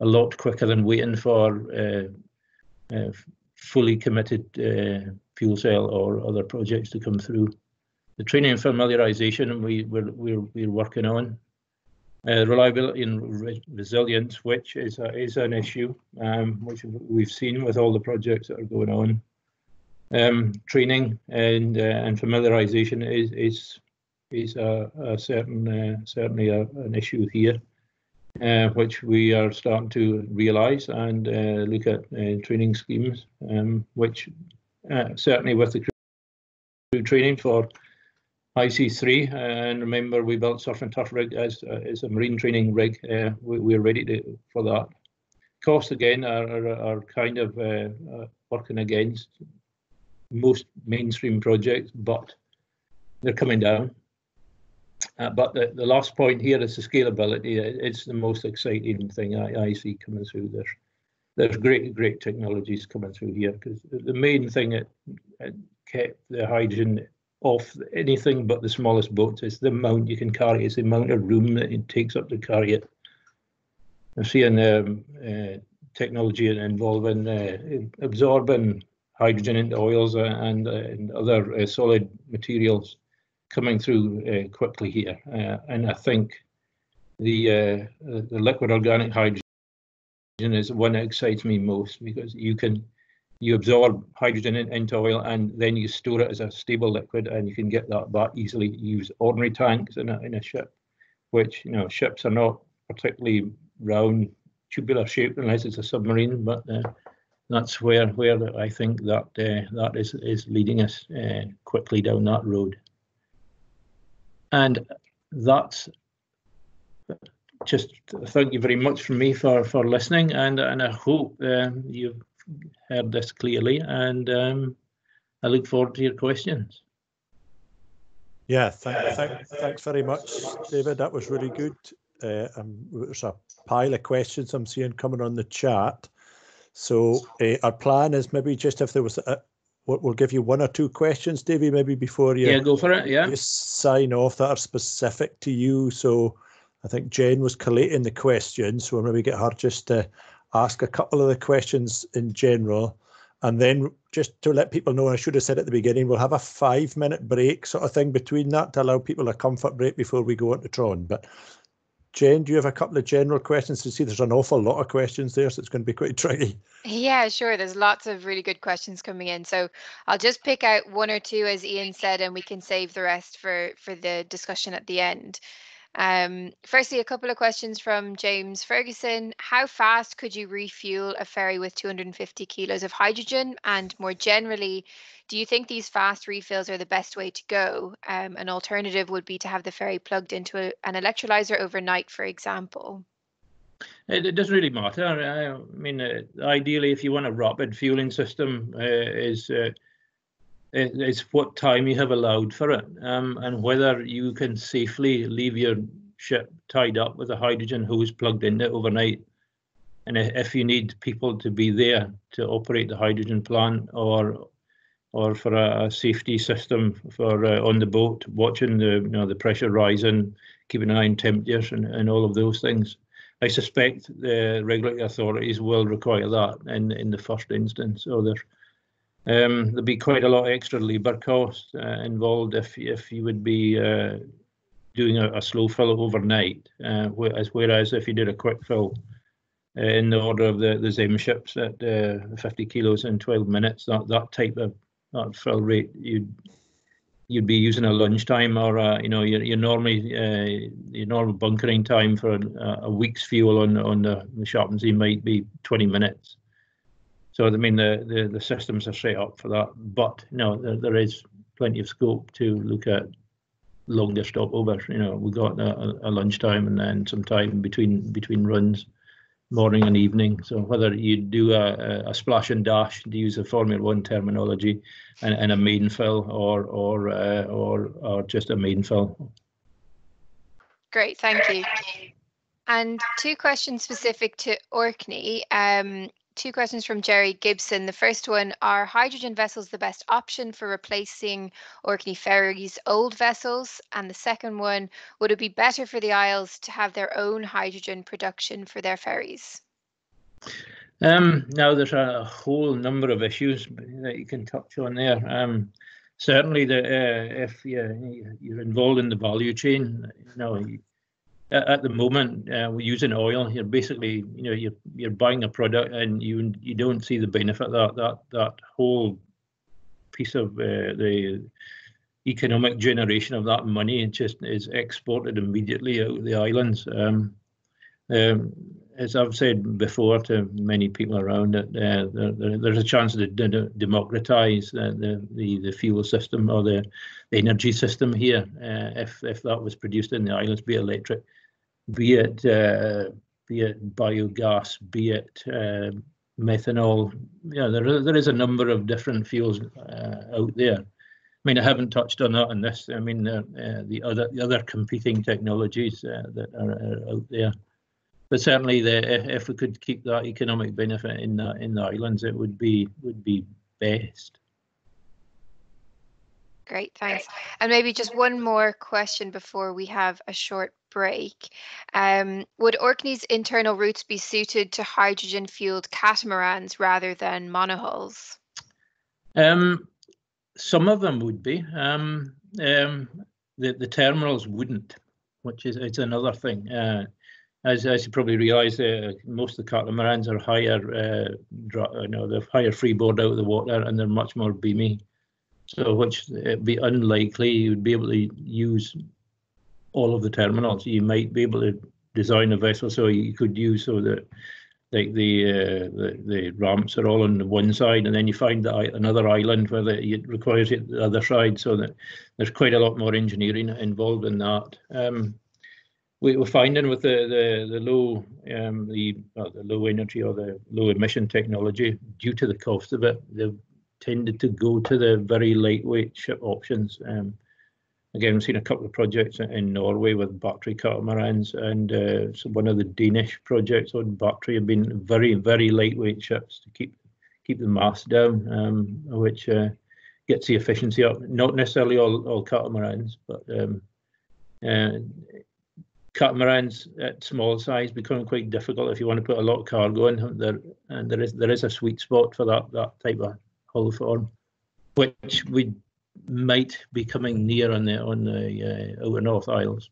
a lot quicker than waiting for uh, uh, fully committed uh, fuel cell or other projects to come through. The training and familiarization we, we're, we're, we're working on uh, reliability and re resilience, which is a, is an issue, um, which we've seen with all the projects that are going on. Um, training and uh, and familiarization is is is a, a certain uh, certainly a, an issue here, uh, which we are starting to realise and uh, look at uh, training schemes, um, which certainly with the crew training for HySeas 3, and remember we built Surf and Turf rig as, uh, as a marine training rig. Uh, we, are ready to, for that. Costs again are, are, are kind of uh, uh, working against most mainstream projects, but they're coming down. Uh, but the, the last point here is the scalability. It's the most exciting thing I, I see coming through there. There's great, great technologies coming through here because the main thing that kept the hydrogen off anything but the smallest boats. is the amount you can carry. It's the amount of room that it takes up to carry it. I'm seeing um, uh, technology involving uh, absorbing hydrogen into oils and, uh, and other uh, solid materials coming through uh, quickly here. Uh, and I think the the liquid organic hydrogen is the one that excites me most because you can you absorb hydrogen in, into oil and then you store it as a stable liquid and you can get that back easily. use ordinary tanks in a, in a ship, which, you know, ships are not particularly round, tubular shaped unless it's a submarine, but uh, that's where where I think that uh, that is is leading us uh, quickly down that road. And that's just thank you very much from me for for listening, and and I hope um, you've heard this clearly, and um, I look forward to your questions. Yeah, thank, thank, thanks very much, David. That was really good. Uh, um, there's a pile of questions I'm seeing coming on the chat. So uh, our plan is maybe just if there was a, we'll give you one or two questions, Davy, maybe before you yeah go for it. Yeah, sign off that are specific to you. So I think Jane was collating the questions, so we'll maybe get her just to ask a couple of the questions in general. And then just to let people know, I should have said at the beginning, we'll have a five minute break sort of thing between that to allow people a comfort break before we go on to Trond. But Jane, do you have a couple of general questions to see? There's an awful lot of questions there, so it's going to be quite [laughs] tricky. Yeah, sure. There's lots of really good questions coming in. So I'll just pick out one or two, as Ian said, and we can save the rest for for the discussion at the end. Um, firstly, a couple of questions from James Ferguson. How fast could you refuel a ferry with 250 kilos of hydrogen? And more generally, do you think these fast refills are the best way to go? Um, an alternative would be to have the ferry plugged into a, an electrolyzer overnight, for example. It, it doesn't really matter. I mean, uh, ideally, if you want a rapid fueling system, uh, is uh, it's what time you have allowed for it, um, and whether you can safely leave your ship tied up with a hydrogen hose plugged in it overnight. And if you need people to be there to operate the hydrogen plant or or for a, safety system for uh, on the boat, watching the you know the pressure rising, keeping an eye on temperatures and, and all of those things. I suspect the regulatory authorities will require that in in the first instance. So there, um, there'll be quite a lot of extra labour costs uh, involved if if you would be uh, doing a, a, slow fill overnight, uh, whereas whereas if you did a quick fill uh, in the order of the the ZEMSHIPS at uh, 50 kilos in 12 minutes, that that type of that fill rate, you'd you'd be using a lunchtime or a, you know your your normally uh, your normal bunkering time for a, a, week's fuel on on the, the Shapinsay might be 20 minutes. So I mean the, the the systems are set up for that, but know there, there is plenty of scope to look at longer stopovers. You know we got a, a lunchtime and then some time between between runs morning and evening. So whether you do a, a splash and dash, to use the Formula One terminology, and, and a main fill, or or uh, or or just a main fill. Great, thank you. And two questions specific to Orkney. Um, two questions from Jerry Gibson. The first one Are hydrogen vessels the best option for replacing Orkney Ferries' old vessels? And the second one Would it be better for the Isles to have their own hydrogen production for their ferries? Um, now, there's a whole number of issues that you can touch on there. Um, certainly, the, uh, if you, you're involved in the value chain, you know, at the moment uh, we're using oil. You're basically you know you're you're buying a product and you you don't see the benefit that that that whole piece of uh, the economic generation of that money it just is exported immediately out of the islands. Um, um, as I've said before to many people around it, uh, there, there's a chance to de democratize the, the, the fuel system or the, the energy system here uh, if if that was produced in the islands, be it electric, be it uh, be it biogas, be it uh, methanol. Yeah, there there is a number of different fuels uh, out there. I mean, I haven't touched on that in this. I mean, uh, the other the other competing technologies that are, are out there but certainly the if we could keep that economic benefit in the in the islands, it would be would be best. Great, thanks. And maybe just one more question before we have a short break. Um, would Orkney's internal routes be suited to hydrogen fueled catamarans rather than monohulls? Um, some of them would be. Um, um, the the terminals wouldn't, which is it's another thing. Uh, as, as you probably realise, uh, most of the catamarans are higher, uh, you know, they're higher freeboard out of the water and they're much more beamy. So, which it'd be unlikely you'd be able to use all of the terminals. You might be able to design a vessel so you could use so that like the, uh, the the ramps are all on the one side, and then you find that another island where the, it requires it the other side. So that there's quite a lot more engineering involved in that. Um, we, are finding with the the, the low um, the uh, the low energy or the low emission technology, due to the cost of it, they've tended to go to the very lightweight ship options. Um, again, we've seen a couple of projects in Norway with battery catamarans, and uh, so one of the Danish projects on battery have been very very lightweight ships to keep keep the mass down, um, which uh, gets the efficiency up. Not necessarily all all catamarans, but um, uh, catamarans at small size become quite difficult if you want to put a lot of cargo in. There and there is there is a sweet spot for that that type of hull form which we might be coming near on the on the uh, outer north isles.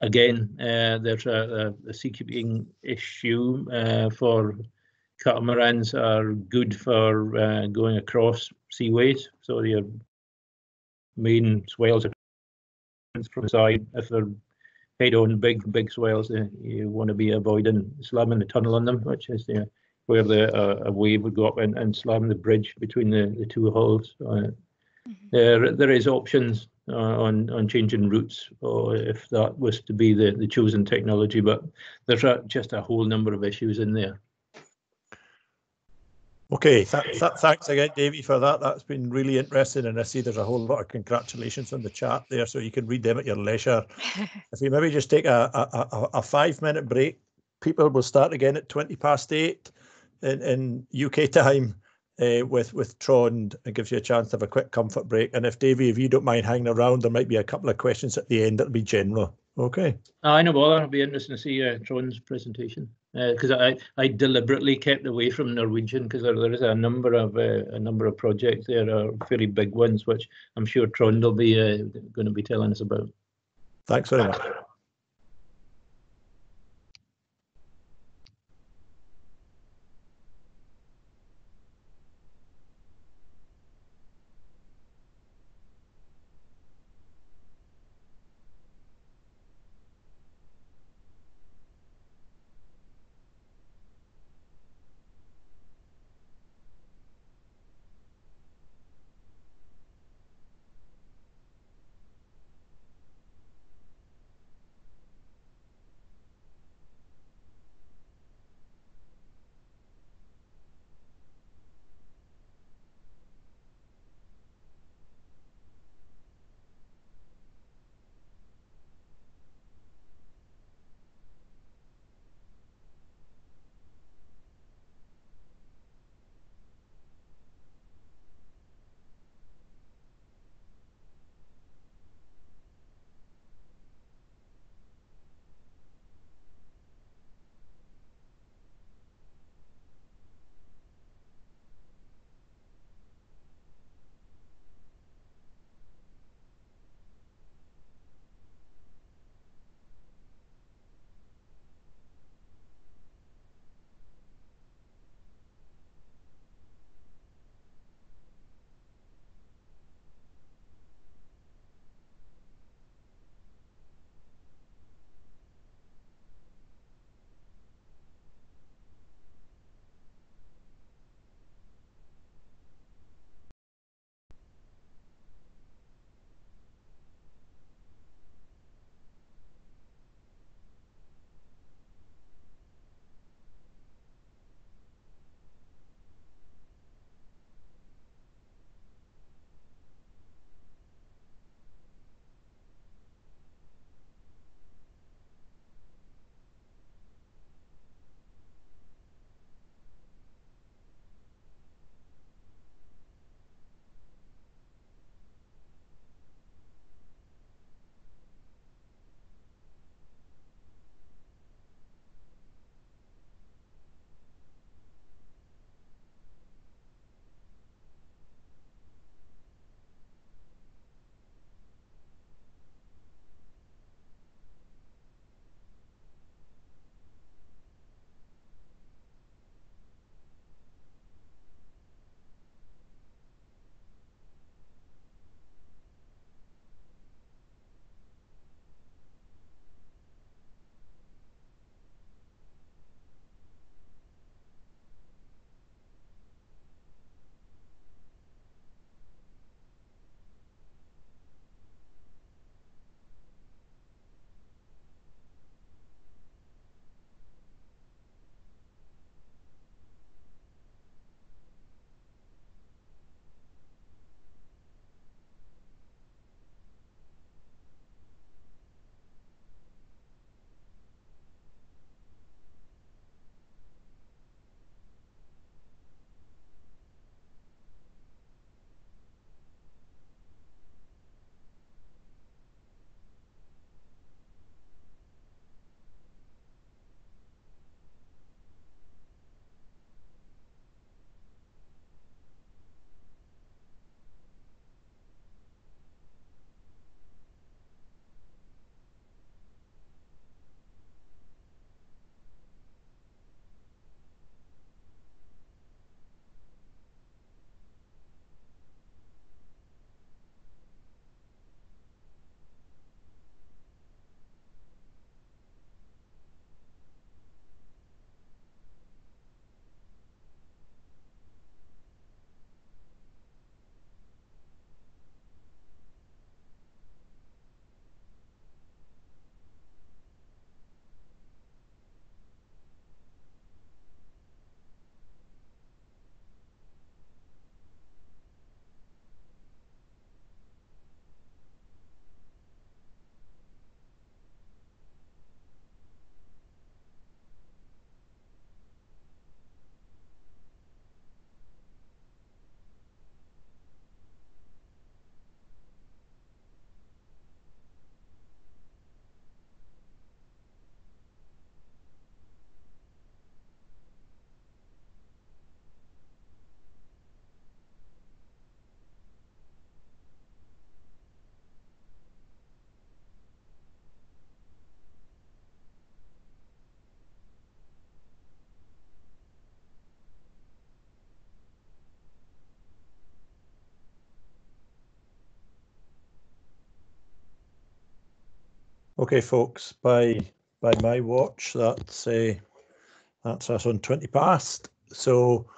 Again uh, there's a, a, a seakeeping issue uh, for catamarans are good for uh, going across seaways. So your main swells are from the side. If they're head on big big swells, uh, you want to be avoiding slamming the tunnel on them, which is the, where the uh, a wave would go up and, and slam the bridge between the, the two hulls. Uh, mm-hmm. There there is options uh, on on changing routes, or if that was to be the the chosen technology, but there's a, just a whole number of issues in there. Okay, th th thanks again, Davey, for that. That's been really interesting, and I see there's a whole lot of congratulations on the chat there, so you can read them at your leisure. [laughs] if we maybe just take a, a, a, a five-minute break, people will start again at 20 past eight in, in UK time uh, with with Trond. It gives you a chance to have a quick comfort break. And if Davey, if you don't mind hanging around, there might be a couple of questions at the end that'll be general. Okay. I know bother. It'll be interesting to see uh, Trond's presentation because uh, I I deliberately kept away from Norwegian because there, there is a number of uh, a number of projects there are fairly big ones which I'm sure Trond will be uh, going to be telling us about. Thanks very much. Okay, folks, by by my watch, that's uh, that's us on 20 past. So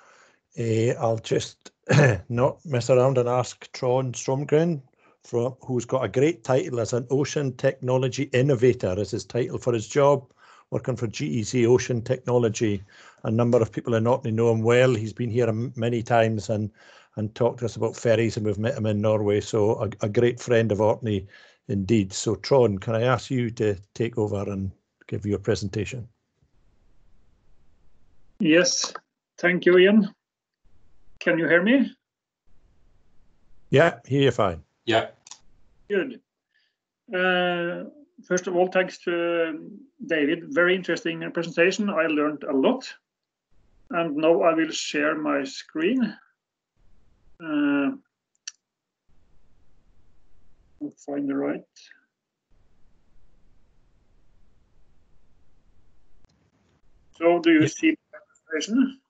uh, I'll just [coughs] not mess around and ask Trond Stromgren, from, who's got a great title as an ocean technology innovator, as his title for his job, working for GCE Ocean Technology. A number of people in Orkney know him well. He's been here many times and and talked to us about ferries, and we've met him in Norway. So a, a great friend of Orkney indeed. So Trond, can I ask you to take over and give your presentation? Yes, thank you, Ian. Can you hear me? Yeah, hear you fine. Yeah. Good. Uh, first of all, thanks to David. Very interesting presentation. I learned a lot. And now I will share my screen. Uh, I'll find the right. So do you see the presentation?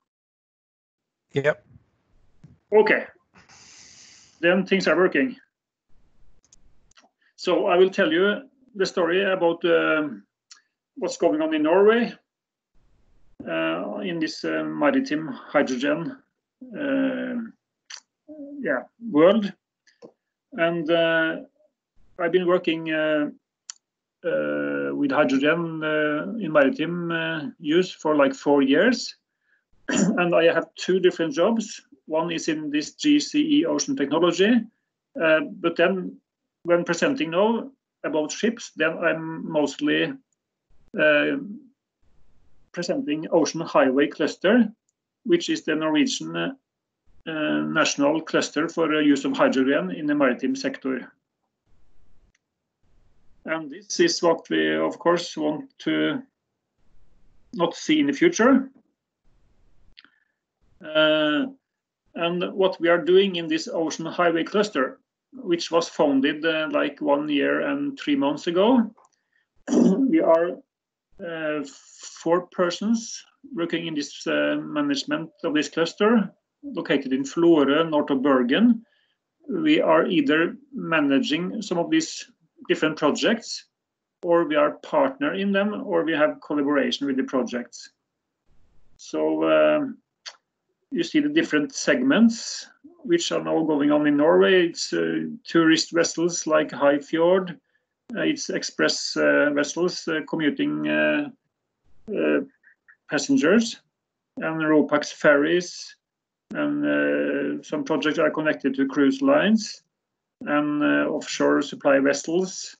Yep. Okay. Then things are working. So I will tell you the story about um, what's going on in Norway uh, in this uh, maritime hydrogen uh, yeah, world. And uh, I've been working uh, uh, with hydrogen in maritime use for like four years. [clears throat] and I have two different jobs. One is in this GCE Ocean Technology, but then when presenting now about ships, then I'm mostly uh, presenting Ocean Highway Cluster, which is the Norwegian uh, national cluster for uh, use of hydrogen in the maritime sector. And this is what we, of course, want to not see in the future. Uh, and what we are doing in this Ocean Highway Cluster which was founded uh, like one year and three months ago. [clears throat] we are uh, four persons working in this uh, management of this cluster, located in Florø, north of Bergen. We are either managing some of these different projects, or we are partner in them, or we have collaboration with the projects. So um, you see the different segments which are now going on in Norway. It's uh, tourist vessels like Highfjord. Uh, it's express uh, vessels uh, commuting uh, uh, passengers and RoPax ferries. And some projects are connected to cruise lines and offshore supply vessels.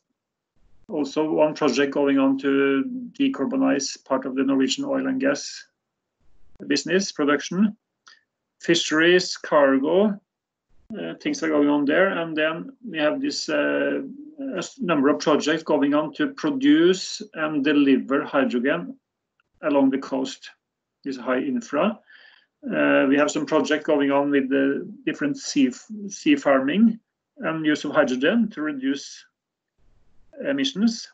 Also, one project going on to decarbonize part of the Norwegian oil and gas business production fisheries, cargo, uh, things are going on there. And then we have this uh, number of projects going on to produce and deliver hydrogen along the coast, this HyInfra. Uh, we have some project going on with the different sea, sea farming and use of hydrogen to reduce emissions.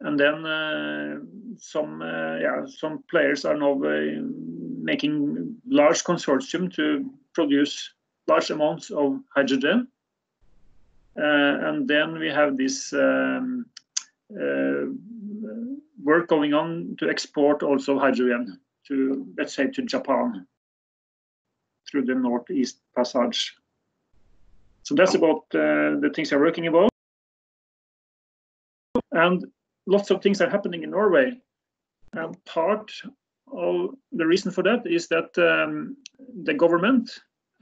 And then uh, some uh, yeah some players are now uh, making large consortium to produce large amounts of hydrogen. Uh, and then we have this um, uh, work going on to export also hydrogen to, let's say, to Japan through the Northeast Passage. So that's about uh, the things I'm working about. And lots of things are happening in Norway. And part of the reason for that is that um, the government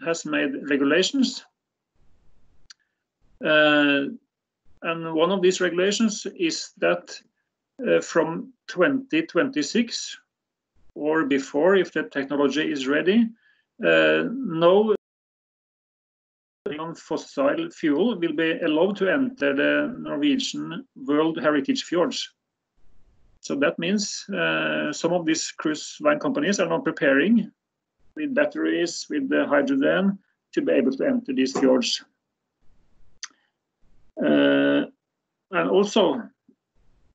has made regulations. Uh, and one of these regulations is that uh, from 2026 or before, if the technology is ready, uh, no fossil fuel will be allowed to enter the Norwegian World Heritage Fjords. So that means uh, some of these cruise line companies are now preparing with batteries, with the hydrogen, to be able to enter these fjords. Uh, and also,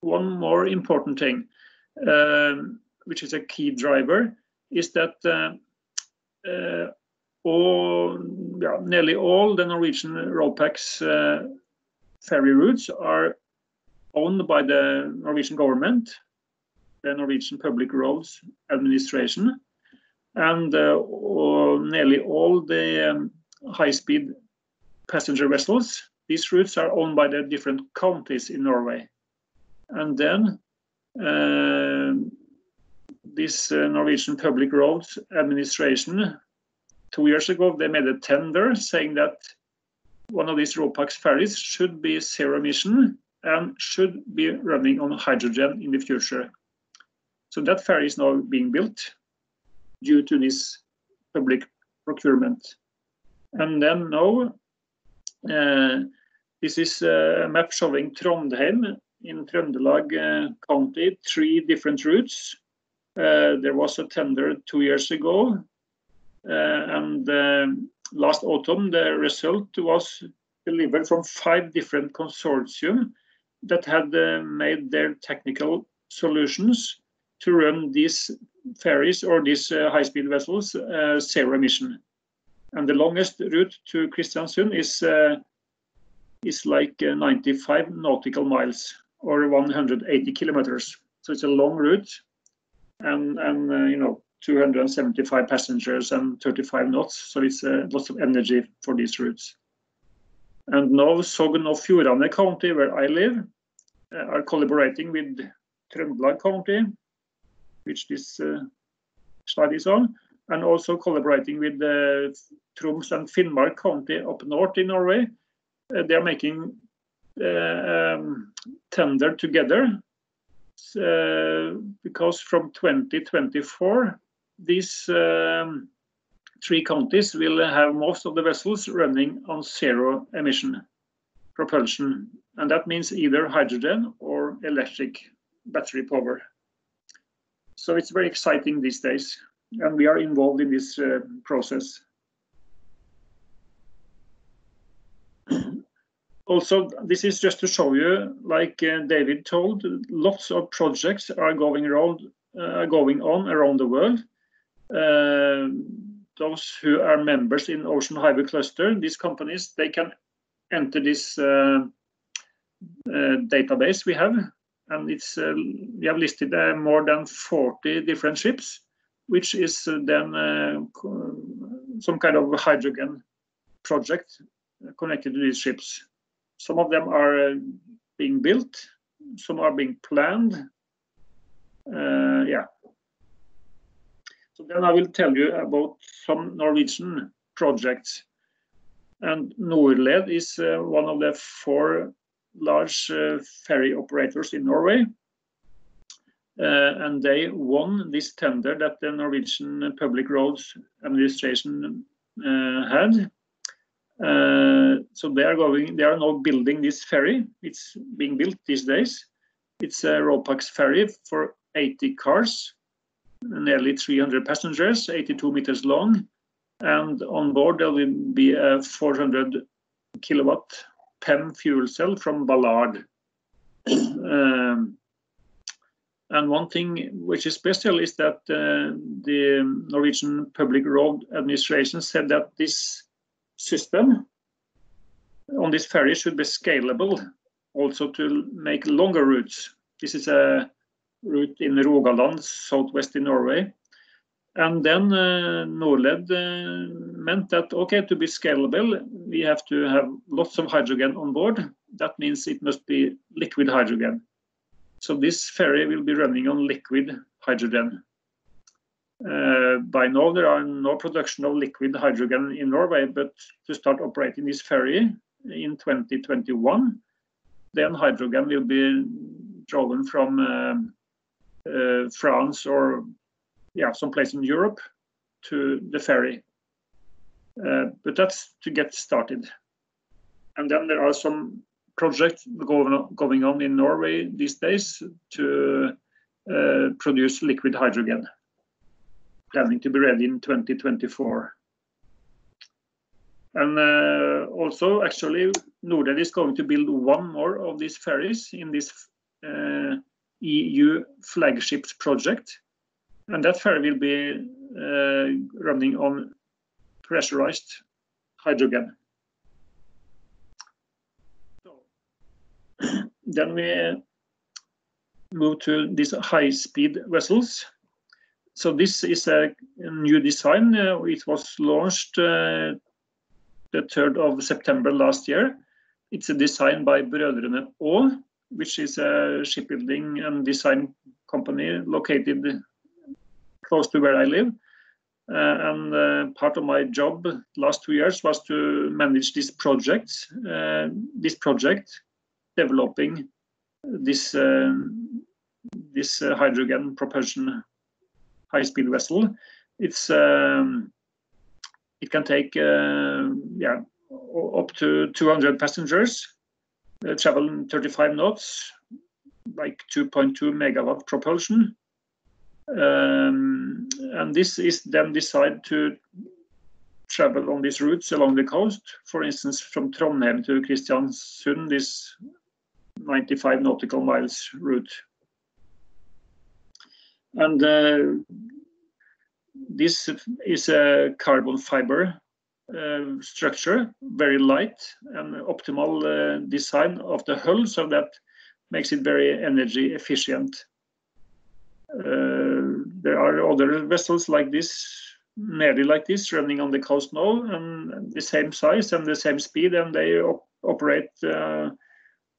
one more important thing, um, which is a key driver, is that uh, uh, all, yeah, nearly all the Norwegian RoPax uh, ferry routes are owned by the Norwegian government, the Norwegian Public Roads Administration, and uh, nearly all the um, high-speed passenger vessels. These routes are owned by the different counties in Norway. And then uh, this uh, Norwegian Public Roads Administration, two years ago, they made a tender saying that one of these RoPax ferries should be zero emission and should be running on hydrogen in the future. So that ferry is now being built due to this public procurement. And then now, uh, this is a map showing Trondheim in Trøndelag uh, County, three different routes. Uh, there was a tender two years ago, uh, and um, last autumn the result was delivered from five different consortium that had uh, made their technical solutions to run these ferries or these uh, high-speed vessels uh, zero emission. And the longest route to Kristiansund is uh, is like 95 nautical miles or 180 kilometers. So it's a long route, and and uh, you know 275 passengers and 35 knots. So it's uh, lots of energy for these routes. And now Sogn og Fjordane County, where I live, uh, are collaborating with Trøndelag County which this uh, slide is on, and also collaborating with the Troms and Finnmark County up north in Norway. Uh, they are making uh, um, tender together because from 2024 these um, three counties will have most of the vessels running on zero emission propulsion. And that means either hydrogen or electric battery power. So it's very exciting these days, and we are involved in this uh, process. [clears throat] also, this is just to show you, like uh, David told, lots of projects are going around, uh, going on around the world. Uh, those who are members in Ocean Highway Cluster, these companies, they can enter this uh, uh, database we have and it's uh, we have listed uh, more than 40 different ships, which is uh, then some kind of hydrogen project connected to these ships. Some of them are being built, some are being planned. yeah. So then I will tell you about some Norwegian projects. And Norled is uh, one of the four large uh, ferry operators in Norway. Uh, and they won this tender that the Norwegian Public Roads Administration had. so they are going, they are now building this ferry. It's being built these days. It's a RoPax ferry for 80 cars, nearly 300 passengers, 82 meters long, and on board there will be a 400 kilowatt PEM fuel cell from Ballard. [clears throat] um, and one thing which is special is that uh, the Norwegian Public Road Administration said that this system on this ferry should be scalable also to make longer routes. This is a route in Rogaland, southwest in Norway. And then uh, Norled uh, meant that, okay, to be scalable, we have to have lots of hydrogen on board. That means it must be liquid hydrogen. So this ferry will be running on liquid hydrogen. Uh, by now, there are no production of liquid hydrogen in Norway, but to start operating this ferry in 2021, then hydrogen will be drawn from uh, France or yeah, someplace in Europe to the ferry. Uh, but that's to get started. And then there are some projects going, on in Norway these days to uh, produce liquid hydrogen, planning to be ready in 2024. And uh, also, actually, Norled is going to build one more of these ferries in this uh, EU flagship project and that ferry will be uh, running on pressurized hydrogen. So, [clears throat] then we move to these high-speed vessels. So this is a, new design. Uh, it was launched uh, the 3rd of September last year. It's a design by Brødrene Aa, which is a shipbuilding and design company located close to where I live. Uh, and uh, part of my job last two years was to manage this project, uh, this project developing this this hydrogen propulsion high-speed vessel. It's um, it can take uh, yeah up to 200 passengers, uh, travel 35 knots, like 2.2 megawatt propulsion, um, and this is then decided to travel on these routes along the coast. For instance, from Trondheim to Kristiansund, this 95 nautical miles route. And uh, this is a carbon fiber uh, structure, very light and optimal uh, design of the hull, so that makes it very energy efficient. Uh, there are other vessels like this, nearly like this, running on the coast now, and the same size and the same speed, and they op operate uh,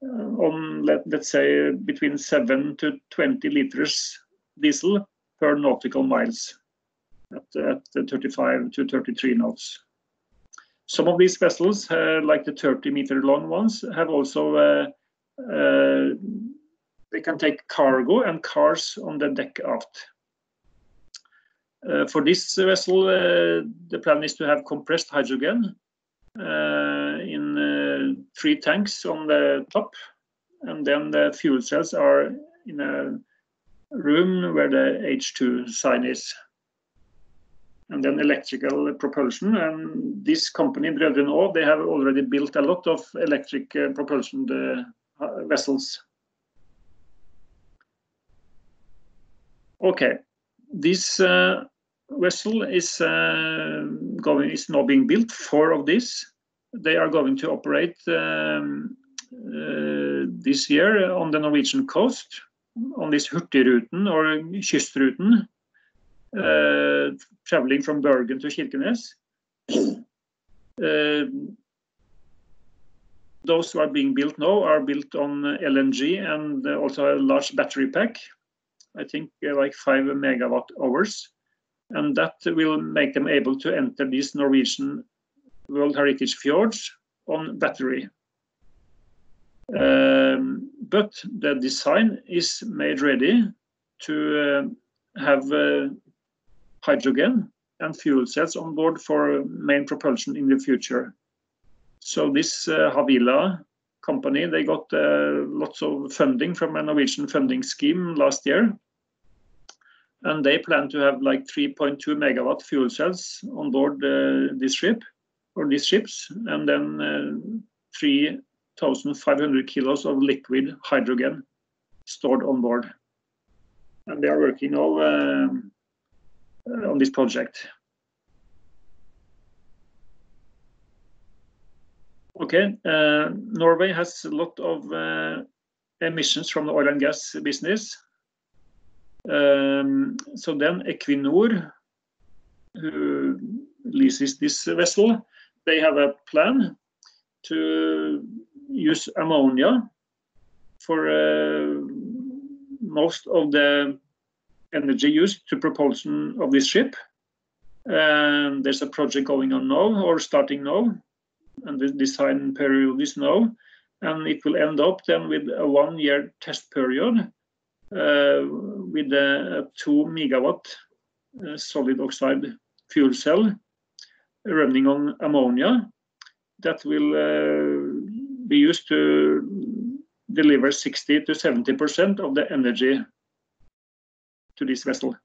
on, let, let's say, between 7 to 20 liters diesel per nautical miles at, at 35 to 33 knots. Some of these vessels, uh, like the 30 meter long ones, have also uh, uh, they can take cargo and cars on the deck aft. Uh, for this vessel, uh, the plan is to have compressed hydrogen uh, in three tanks on the top, and then the fuel cells are in a room where the H2 sign is. And then electrical propulsion. And this company, Brødrene they have already built a lot of electric uh, propulsion vessels. Okay, this uh, vessel is uh, going is now being built. Four of these, they are going to operate um, uh, this year on the Norwegian coast on this Hurtigruten or Kystruten, uh, traveling from Bergen to Kirkenes. Uh, those who are being built now are built on LNG and also a large battery pack. I think uh, like five megawatt hours. And that will make them able to enter these Norwegian World Heritage fjords on battery. Um, but the design is made ready to uh, have uh, hydrogen and fuel cells on board for main propulsion in the future. So this uh, Havila company, they got uh, lots of funding from a Norwegian funding scheme last year. And they plan to have like 3.2 megawatt fuel cells on board uh, this ship or these ships, and then uh, 3,500 kilos of liquid hydrogen stored on board. And they are working um, on this project. Okay, uh, Norway has a lot of uh, emissions from the oil and gas business. Um, so then Equinor, who leases this vessel, they have a plan to use ammonia for uh, most of the energy used to propulsion of this ship. And there's a project going on now or starting now and the design period is now. And it will end up then with a one year test period uh, with a, two megawatt uh, solid oxide fuel cell running on ammonia that will uh, be used to deliver 60 to 70 percent of the energy to this vessel.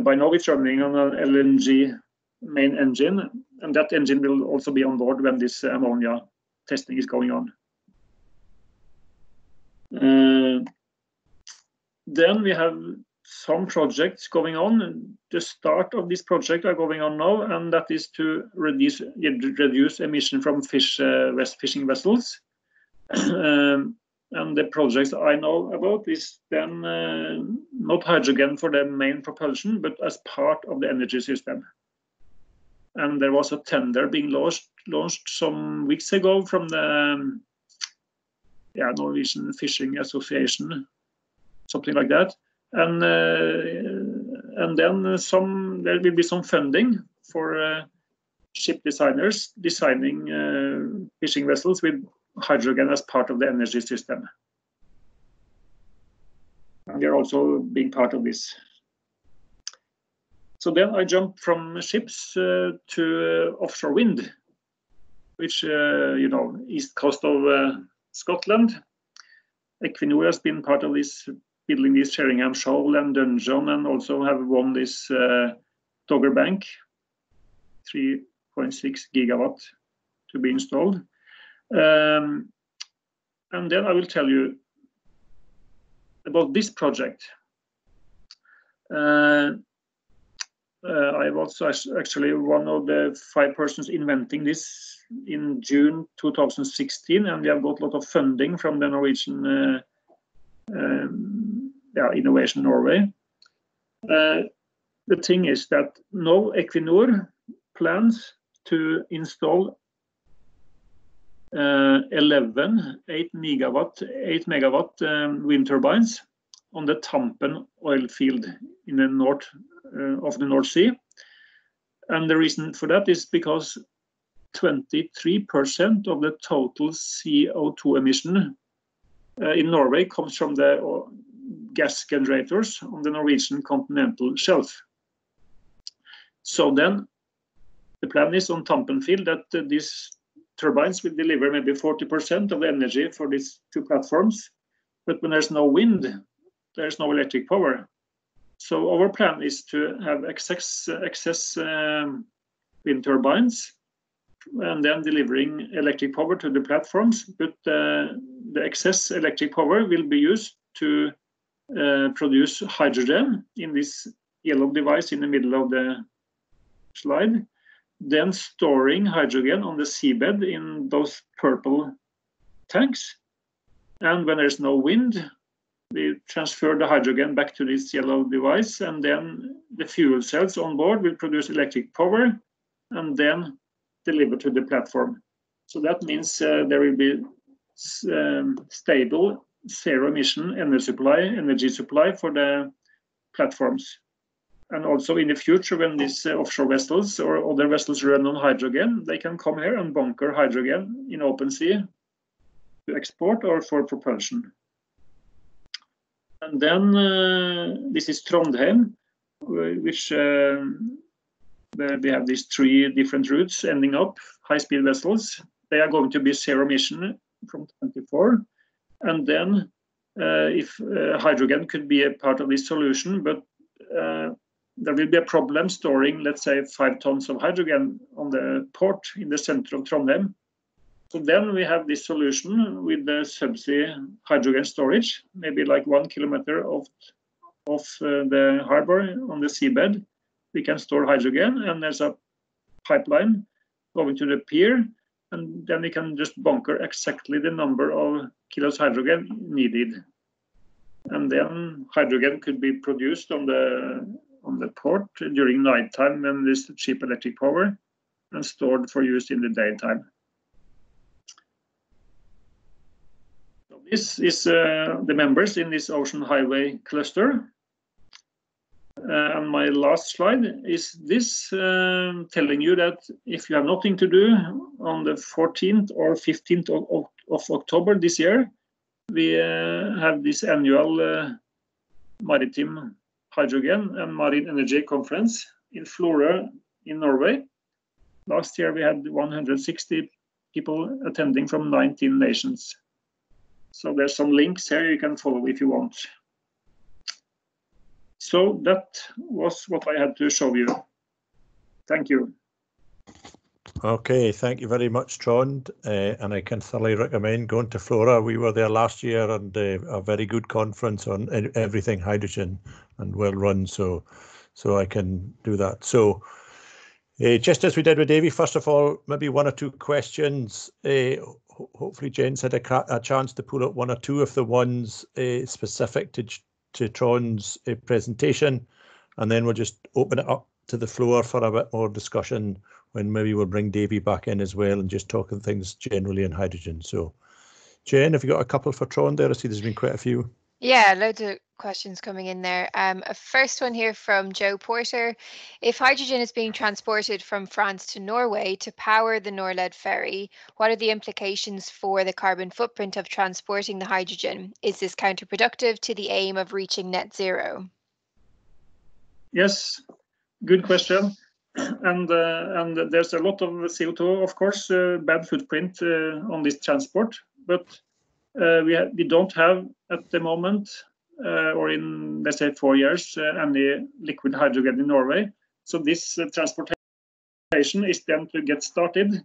By now it's running on an LNG main engine, and that engine will also be on board when this ammonia testing is going on. Uh, then we have some projects going on. The start of this project are going on now, and that is to reduce reduce emission from fish uh, fishing vessels. um, [clears throat] and the projects I know about is then uh, not hydrogen for the main propulsion, but as part of the energy system. And there was a tender being launched launched some weeks ago from the um, yeah, Norwegian Fishing Association, something like that. And uh, and then some there will be some funding for uh, ship designers designing uh, fishing vessels with hydrogen as part of the energy system. And we are also being part of this. So then I jump from ships uh, to uh, offshore wind, which, uh, you know, east coast of uh, Scotland. Equinor has been part of this, building this Sheringham Shoal and Dudgeon, and also have won this uh, Dogger Bank, 3.6 gigawatt to be installed. Um, and then I will tell you about this project. Uh, uh, I was actually one of the five persons inventing this in June 2016, and we have got a lot of funding from the Norwegian uh, um, yeah, Innovation Norway. Uh, the thing is that now Equinor plans to install 11 8 megawatt 8 megawatt um, wind turbines on the Tampen oil field in the north uh, of the North Sea. And the reason for that is because 23% of the total CO2 emission uh, in Norway comes from the uh, gas generators on the Norwegian continental shelf. So then the plan is on Tampen field that these turbines will deliver maybe 40% of the energy for these two platforms. But when there's no wind, there's no electric power. So our plan is to have excess, excess um, wind turbines and then delivering electric power to the platforms. But uh, the excess electric power will be used to uh, produce hydrogen in this yellow device in the middle of the slide then storing hydrogen on the seabed in those purple tanks. And when there's no wind, we transfer the hydrogen back to this yellow device, and then the fuel cells on board will produce electric power and then deliver to the platform. So that means uh, there will be um, stable zero emission energy supply, energy supply for the platforms. And also in the future, when these uh, offshore vessels or other vessels run on hydrogen, they can come here and bunker hydrogen in open sea to export or for propulsion. And then uh, this is Trondheim, which uh, where we have these three different routes ending up, high-speed vessels. They are going to be zero emission from 24. And then uh, if uh, hydrogen could be a part of this solution, but uh, there will be a problem storing, let's say, five tons of hydrogen on the port in the center of Trondheim. So then we have this solution with the subsea hydrogen storage, maybe like one kilometer of, of uh, the harbor on the seabed. We can store hydrogen and there's a pipeline going to the pier and then we can just bunker exactly the number of kilos hydrogen needed. And then hydrogen could be produced on the on the port during nighttime when there's cheap electric power and stored for use in the daytime. So this is uh, the members in this Ocean Hyway cluster. Uh, and my last slide is this um, telling you that if you have nothing to do on the 14th or 15th of, of October this year, we uh, have this annual uh, maritime hydrogen and marine energy conference in Florø in Norway. Last year we had 160 people attending from 19 nations. So there's some links here you can follow if you want. So that was what I had to show you. Thank you. Okay, thank you very much, Trond. Uh, and I can thoroughly recommend going to Florø. We were there last year and uh, a very good conference on everything hydrogen and well run. So, so I can do that. So, uh, just as we did with Davy, first of all, maybe one or two questions. Uh, hopefully Jen's had a, a, chance to pull up one or two of the ones uh, specific to to Trond's uh, presentation, and then we'll just open it up to the floor for a bit more discussion when maybe we'll bring Davy back in as well and just talking things generally in hydrogen. So, Jen, have you got a couple for Trond there? I see there's been quite a few. Yeah, loads of questions coming in there. Um, a first one here from Joe Porter. If hydrogen is being transported from France to Norway to power the Norled ferry, what are the implications for the carbon footprint of transporting the hydrogen? Is this counterproductive to the aim of reaching net zero? Yes, good question and uh, and there's a lot of CO2, of course, uh, bad footprint uh, on this transport. But we we don't have at the moment, or in let's say four years, any liquid hydrogen in Norway. So this transportation is then to get started,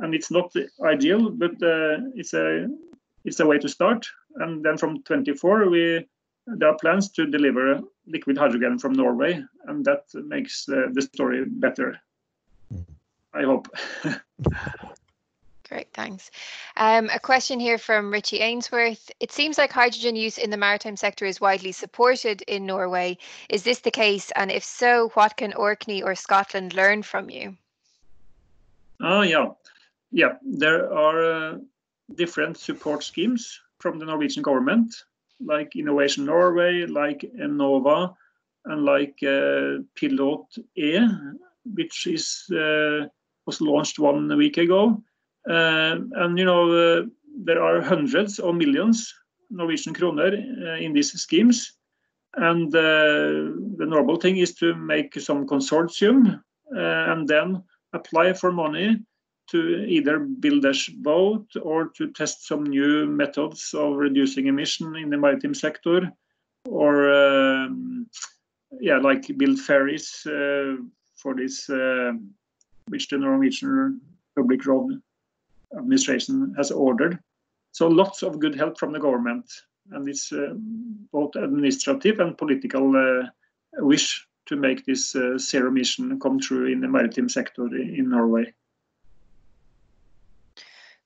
and it's not ideal, but it's a it's a way to start. And then from 24, we there are plans to deliver liquid hydrogen from Norway, and that makes the story better. I hope. [laughs] Great, thanks. Um, a question here from Richie Ainsworth. It seems like hydrogen use in the maritime sector is widely supported in Norway. Is this the case? And if so, what can Orkney or Scotland learn from you? Oh, yeah. Yeah, there are uh, different support schemes from the Norwegian government like Innovation Norway, like Enova, and like uh, Pilot E, which is uh, was launched one week ago. Uh, and you know there are hundreds of millions Norwegian kroner in these schemes. And the normal thing is to make some consortium and then apply for money to either build a boat or to test some new methods of reducing emission in the maritime sector, or um, yeah, like build ferries uh, for this, uh, which the Norwegian Public Road Administration has ordered. So lots of good help from the government, and it's uh, both administrative and political uh, wish to make this uh, zero emission come true in the maritime sector in Norway.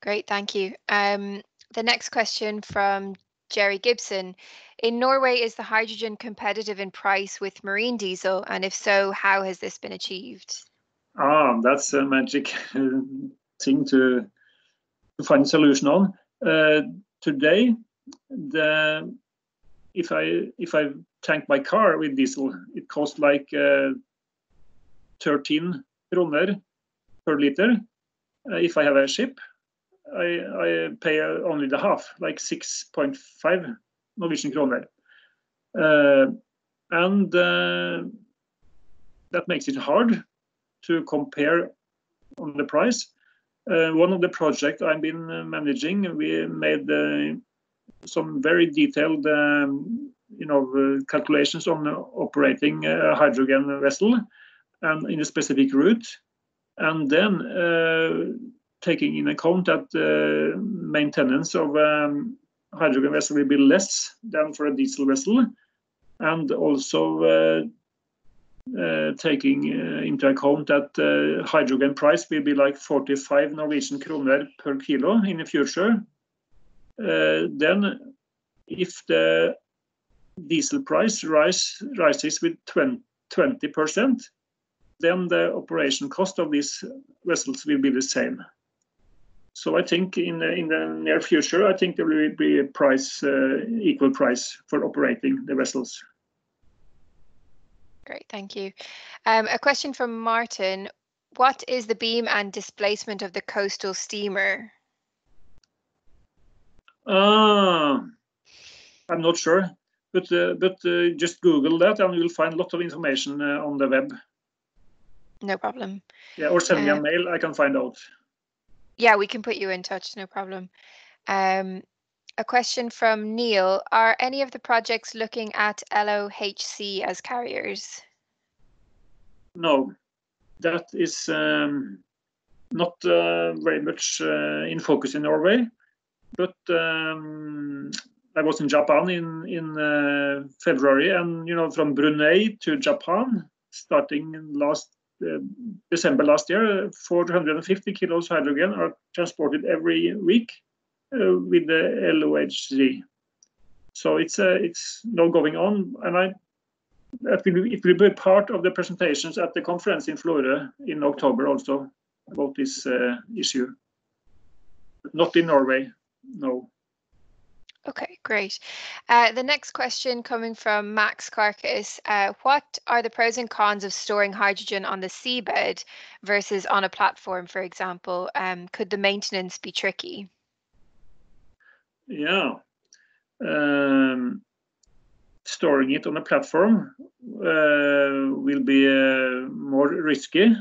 Great, thank you. Um, the next question from Jerry Gibson. In Norway, is the hydrogen competitive in price with marine diesel? And if so, how has this been achieved? Ah, that's a magic [laughs] thing to, to find a solution on. Uh, today, the if I if I tank my car with diesel, it costs like uh, 13 kroner per liter. Uh, if I have a ship, I, pay only the half, like 6.5 Norwegian kroner. Uh, and uh, that makes it hard to compare on the price. Uh, one of the projects I've been managing, we made some very detailed, um, you know, calculations on operating a hydrogen vessel and in a specific route, and then taking in account that uh, maintenance of um, hydrogen vessel will be less than for a diesel vessel, and also uh, uh, taking into account that hydrogen price will be like 45 Norwegian kroner per kilo in the future, then if the diesel price rise, rises with 20 percent, then the operation cost of these vessels will be the same. So I think in the, in the near future, I think there will be a price uh, equal price for operating the vessels. Great, thank you. Um, a question from Martin. What is the beam and displacement of the coastal steamer? Uh, I'm not sure, but uh, but uh, just Google that and you'll find a lot of information uh, on the web. No problem. Yeah, or send me a mail. I can find out. Yeah, we can put you in touch, no problem. Um, a question from Neil. Are any of the projects looking at LOHC as carriers? No, that is um, not uh, very much uh, in focus in Norway. But um, I was in Japan in in uh, February, and you know from Brunei to Japan, starting last December last year, 450 kilos hydrogen are transported every week uh, with the LOHC. So it's uh, it's now going on, and I that will it will be part of the presentations at the conference in Florø in October also about this uh, issue. Not in Norway, no. Okay, great. Uh, the next question coming from Max Carcass. Uh, what are the pros and cons of storing hydrogen on the seabed versus on a platform, for example? Um, could the maintenance be tricky? Yeah. Um, storing it on a platform uh, will be uh, more risky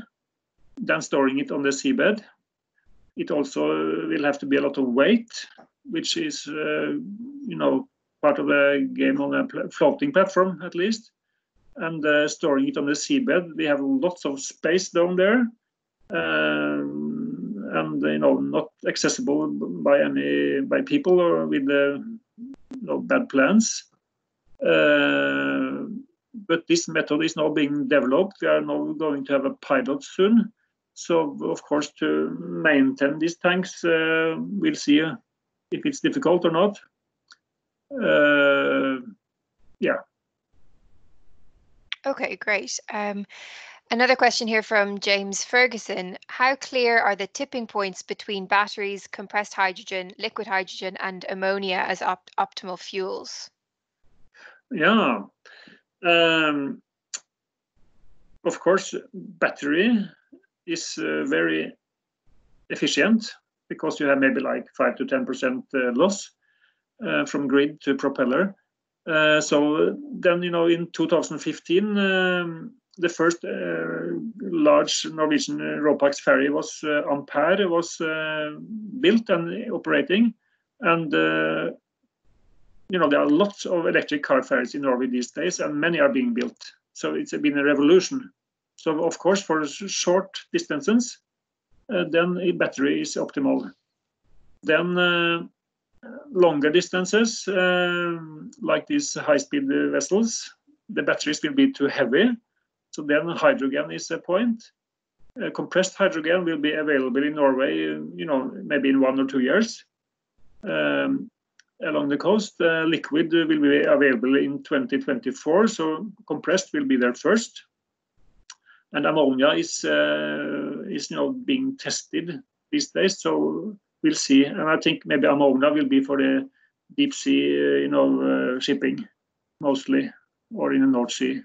than storing it on the seabed. It also will have to be a lot of weight which is, uh, you know, part of a game on a floating platform at least. And uh, storing it on the seabed, we have lots of space down there. Um, and you know not accessible by any by people or with know, bad plans. Uh, but this method is now being developed. We are now going to have a pilot soon. So of course to maintain these tanks, uh, we'll see if it's difficult or not. Uh, yeah. Okay, great. Um, another question here from James Ferguson. How clear are the tipping points between batteries, compressed hydrogen, liquid hydrogen, and ammonia as op optimal fuels? Yeah. Um, of course, battery is uh, very efficient because you have maybe like 5 to 10% uh, loss uh, from grid to propeller. Uh, so then, you know, in 2015, um, the first uh, large Norwegian uh, Ropax ferry was uh, Ampere was built and operating, and you know there are lots of electric car ferries in Norway these days, and many are being built. So it's been a revolution. So of course, for short distances, uh, then a battery is optimal. Then uh, longer distances, uh, like these high-speed vessels, the batteries will be too heavy. So then hydrogen is a point. Uh, compressed hydrogen will be available in Norway, you know, maybe in one or two years. Um, along the coast, uh, liquid will be available in 2024, so compressed will be there first and ammonia is is you know being tested these days. So we'll see, and I think maybe ammonia will be for the deep sea, uh, you know, uh, shipping mostly, or in the North Sea.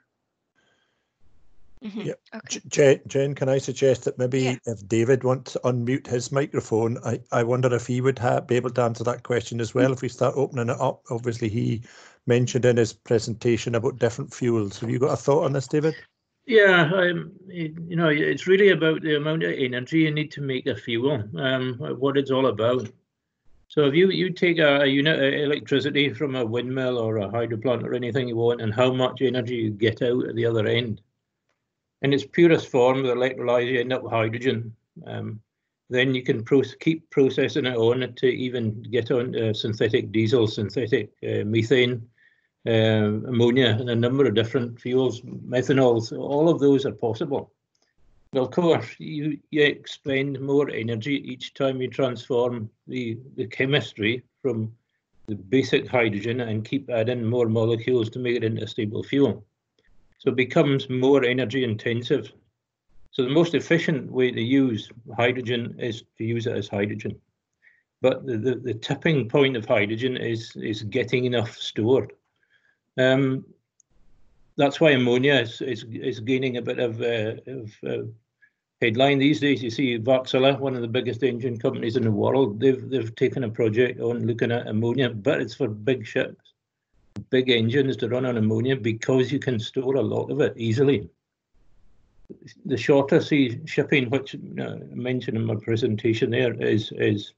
Mm -hmm. Yeah. Okay. Jane, Jane, can I suggest that maybe yeah. if David wants to unmute his microphone, I, I wonder if he would have, be able to answer that question as well if we start opening it up. Obviously, he mentioned in his presentation about different fuels. Have you got a thought on this, David? Yeah, um, you know, it's really about the amount of energy you need to make a fuel, um, what it's all about. So if you, you take a, a, unit of electricity from a windmill or a hydro plant or anything you want and how much energy you get out at the other end, in its purest form, the electrolyzer, you end up with hydrogen. Um, then you can pro keep processing it on to even get on uh, synthetic diesel, synthetic uh, methane, Uh, ammonia and a number of different fuels, methanols, all of those are possible. Well, of course, you, you expend more energy each time you transform the, the chemistry from the basic hydrogen and keep adding more molecules to make it into a stable fuel. So it becomes more energy intensive. So the most efficient way to use hydrogen is to use it as hydrogen. But the, the, the tipping point of hydrogen is, is getting enough stored. Um, that's why ammonia is, is, is gaining a bit of, uh, of uh, headline these days. You see Wärtsilä, one of the biggest engine companies in the world, they've they've taken a project on looking at ammonia, but it's for big ships, big engines to run on ammonia because you can store a lot of it easily. The shorter sea shipping, which uh, I mentioned in my presentation there, is is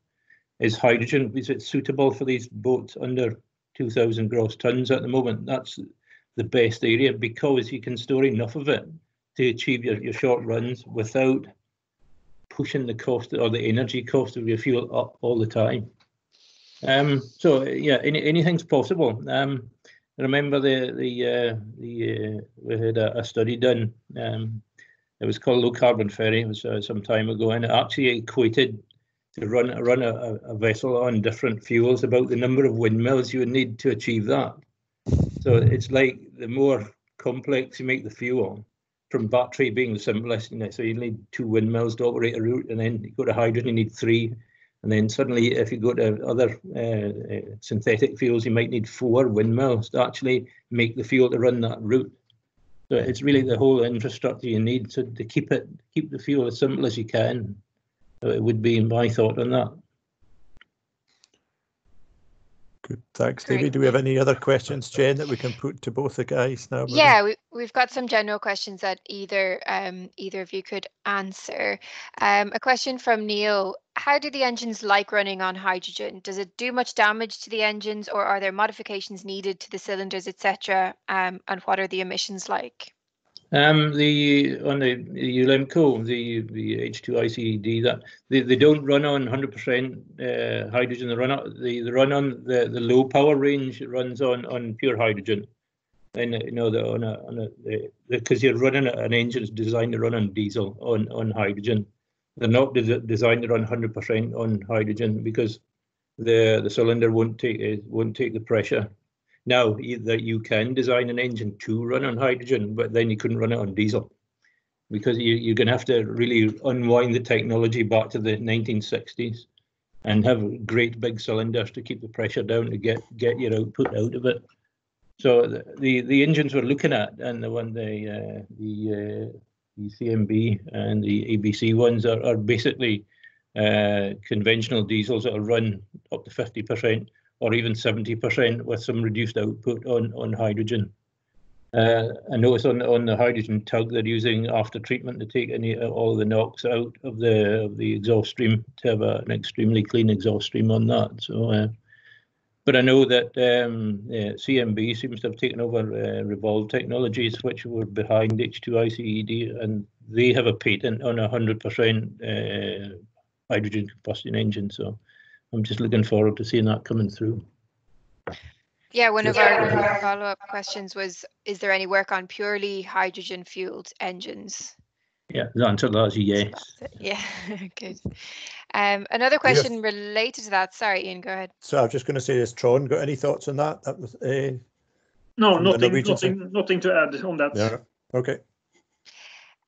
is hydrogen because it's suitable for these boats under 2,000 gross tons at the moment. That's the best area because you can store enough of it to achieve your, your short runs without pushing the cost or the energy cost of your fuel up all the time. Um, so yeah, any, anything's possible. Um, remember the the uh, the uh, we had a, a study done. Um, it was called low carbon ferry. It was uh, some time ago, and it actually equated to run run a, a vessel on different fuels about the number of windmills you would need to achieve that. So it's like the more complex you make the fuel, from battery being the simplest, you know, so you need two windmills to operate a route, and then you go to hydrogen, you need three, and then suddenly if you go to other uh, uh, synthetic fuels, you might need four windmills to actually make the fuel to run that route. So it's really the whole infrastructure you need to, to keep it keep the fuel as simple as you can. So it would be in my thought on that. Good. Thanks, Great. David. Do we have any other questions, Jen, that we can put to both the guys now? maybe? Yeah, we, we've got some general questions that either um, either of you could answer. Um, a question from Neil. How do the engines like running on hydrogen? Does it do much damage to the engines or are there modifications needed to the cylinders, etc.? Um, and what are the emissions like? Um, the on the Ulemco, the the H2ICED that they, they don't run on 100% uh, hydrogen. They run on they, they run on the, the low power range. It runs on on pure hydrogen. And you know the on a on a because you're running an engine is designed to run on diesel on on hydrogen. They're not des- designed to run 100% on hydrogen because the the cylinder won't take won't take the pressure now that you can design an engine to run on hydrogen, but then you couldn't run it on diesel because you, you're going to have to really unwind the technology back to the 1960s and have great big cylinders to keep the pressure down to get get your output out of it. So the the, the engines we're looking at and the one the uh, the uh, the CMB and the ABC ones are, are basically uh, conventional diesels that will run up to 50% or even 70% with some reduced output on, on hydrogen. Uh, I notice on on the hydrogen tug they're using after treatment to take any all the NOx out of the of the exhaust stream to have a, an extremely clean exhaust stream on that. So, uh, but I know that um, yeah, CMB seems to have taken over uh, Revolve Technologies, which were behind H2ICED, and they have a patent on a hundred percent uh, hydrogen combustion engine. So I'm just looking forward to seeing that coming through. Yeah, one of our follow-up questions was, is there any work on purely hydrogen-fueled engines? Yeah, the answer to that is yes. Yeah, [laughs] good. Um, another question related to that. Sorry, Ian, go ahead. So I'm just going to say, has Trond got any thoughts on that? That was uh, No, From nothing, Norwegian nothing, nothing to add on that. yeah. Okay.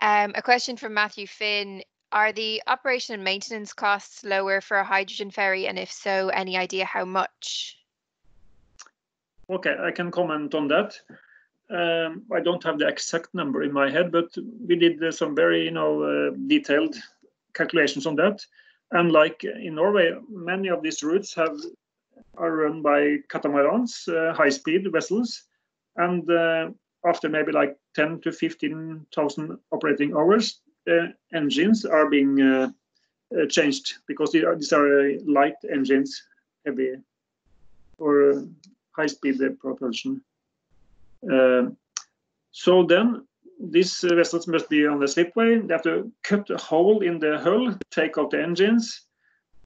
Um, a question from Matthew Finn. Are the operation and maintenance costs lower for a hydrogen ferry? And if so, any idea how much? Okay, I can comment on that. Um, I don't have the exact number in my head, but we did uh, some very, you know, uh, detailed calculations on that. And like in Norway, many of these routes have are run by catamarans, uh, high-speed vessels, and uh, after maybe like 10 to 15,000 operating hours, engines are being uh, uh, changed because are, these are uh, light engines, heavy or uh, high-speed uh, propulsion. Uh, so then these uh, vessels must be on the slipway. They have to cut a hole in the hull, take out the engines,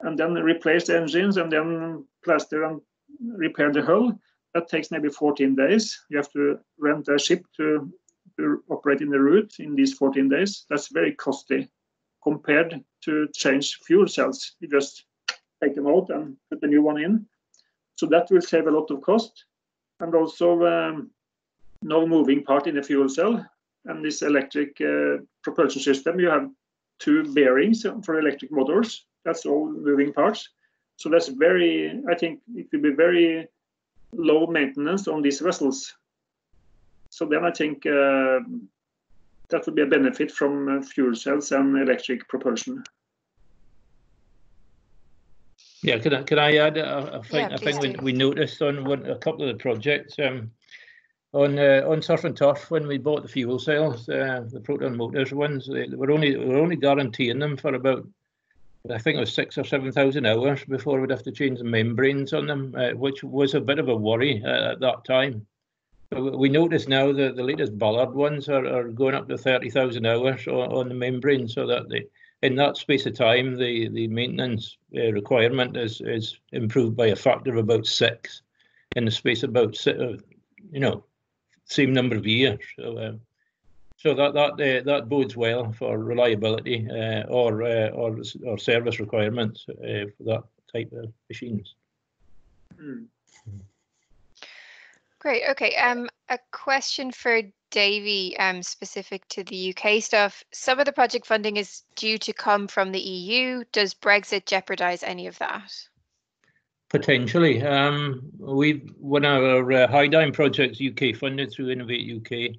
and then replace the engines, and then plaster and repair the hull. That takes maybe 14 days. You have to rent a ship to, in the route in these 14 days. That's very costly compared to change fuel cells. You just take them out and put a new one in. So that will save a lot of cost. And also um, no moving part in the fuel cell. And this electric uh, propulsion system, you have two bearings for electric motors. That's all moving parts. So that's very, I think it will be very low maintenance on these vessels. So then I think uh, that would be a benefit from uh, fuel cells and electric propulsion. Yeah, can I, can I add a, a thing, Yeah, a thing we, we noticed on one, a couple of the projects, um, on, uh, on Surf and Turf, when we bought the fuel cells, uh, the Proton Motors ones, they they were only, we were only guaranteeing them for about, I think it was six or seven thousand hours before we'd have to change the membranes on them, uh, which was a bit of a worry uh, at that time. We- notice now that the latest Ballard ones are, are going up to thirty thousand hours on, on the membrane, so that they, in that space of time, the, the maintenance uh, requirement is, is improved by a factor of about six in the space of about, uh, you know, same number of years. So um, so that that uh, that bodes well for reliability uh, or, uh, or or service requirements uh, for that type of machines. Mm. Great. Okay. Um, a question for Davy, um, specific to the UK stuff. Some of the project funding is due to come from the EU. Does Brexit jeopardise any of that? Potentially. Um, we one of our uh, HyDime projects, UK funded through Innovate UK.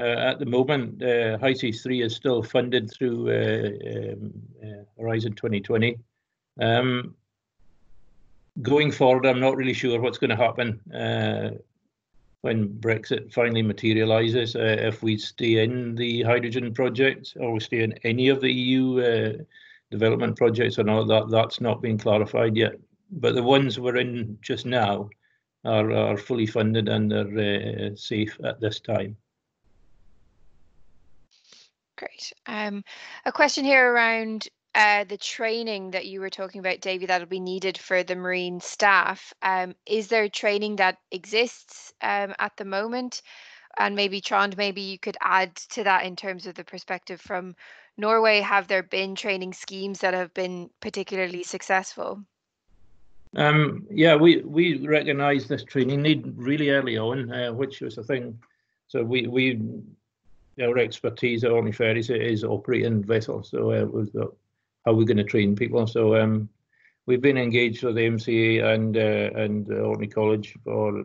Uh, at the moment, uh, HySeas 3 is still funded through uh, um, uh, Horizon 2020. Um, going forward, I'm not really sure what's going to happen uh, when Brexit finally materialises. Uh, if we stay in the hydrogen project or we stay in any of the EU uh, development projects or not, that that's not been clarified yet. But the ones we're in just now are, are fully funded and they're uh, safe at this time. Great. Um, a question here around uh, the training that you were talking about, Davy, that'll be needed for the marine staff. Um, is there training that exists um, at the moment? And maybe Trond, maybe you could add to that in terms of the perspective from Norway. Have there been training schemes that have been particularly successful? Um, yeah, we we recognise this training need really early on, uh, which was a thing. So we we our expertise at Orkney Ferries is operating vessels. So uh, was how we're going to train people. So um, we've been engaged with the MCA and uh, and Orkney College for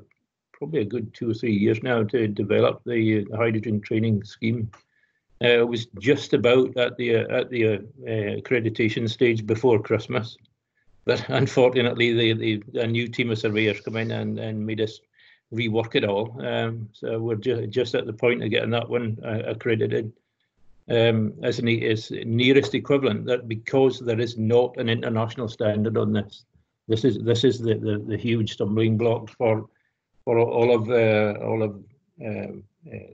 probably a good two or three years now to develop the hydrogen training scheme. Uh, it was just about at the uh, at the uh, accreditation stage before Christmas, but [laughs] unfortunately, the, the a new team of surveyors come in and, and made us rework it all. Um, so we're just just at the point of getting that one uh, accredited um, as an as nearest equivalent. That because there is not an international standard on this, this is this is the the, the huge stumbling block for for all of uh, all of uh, uh,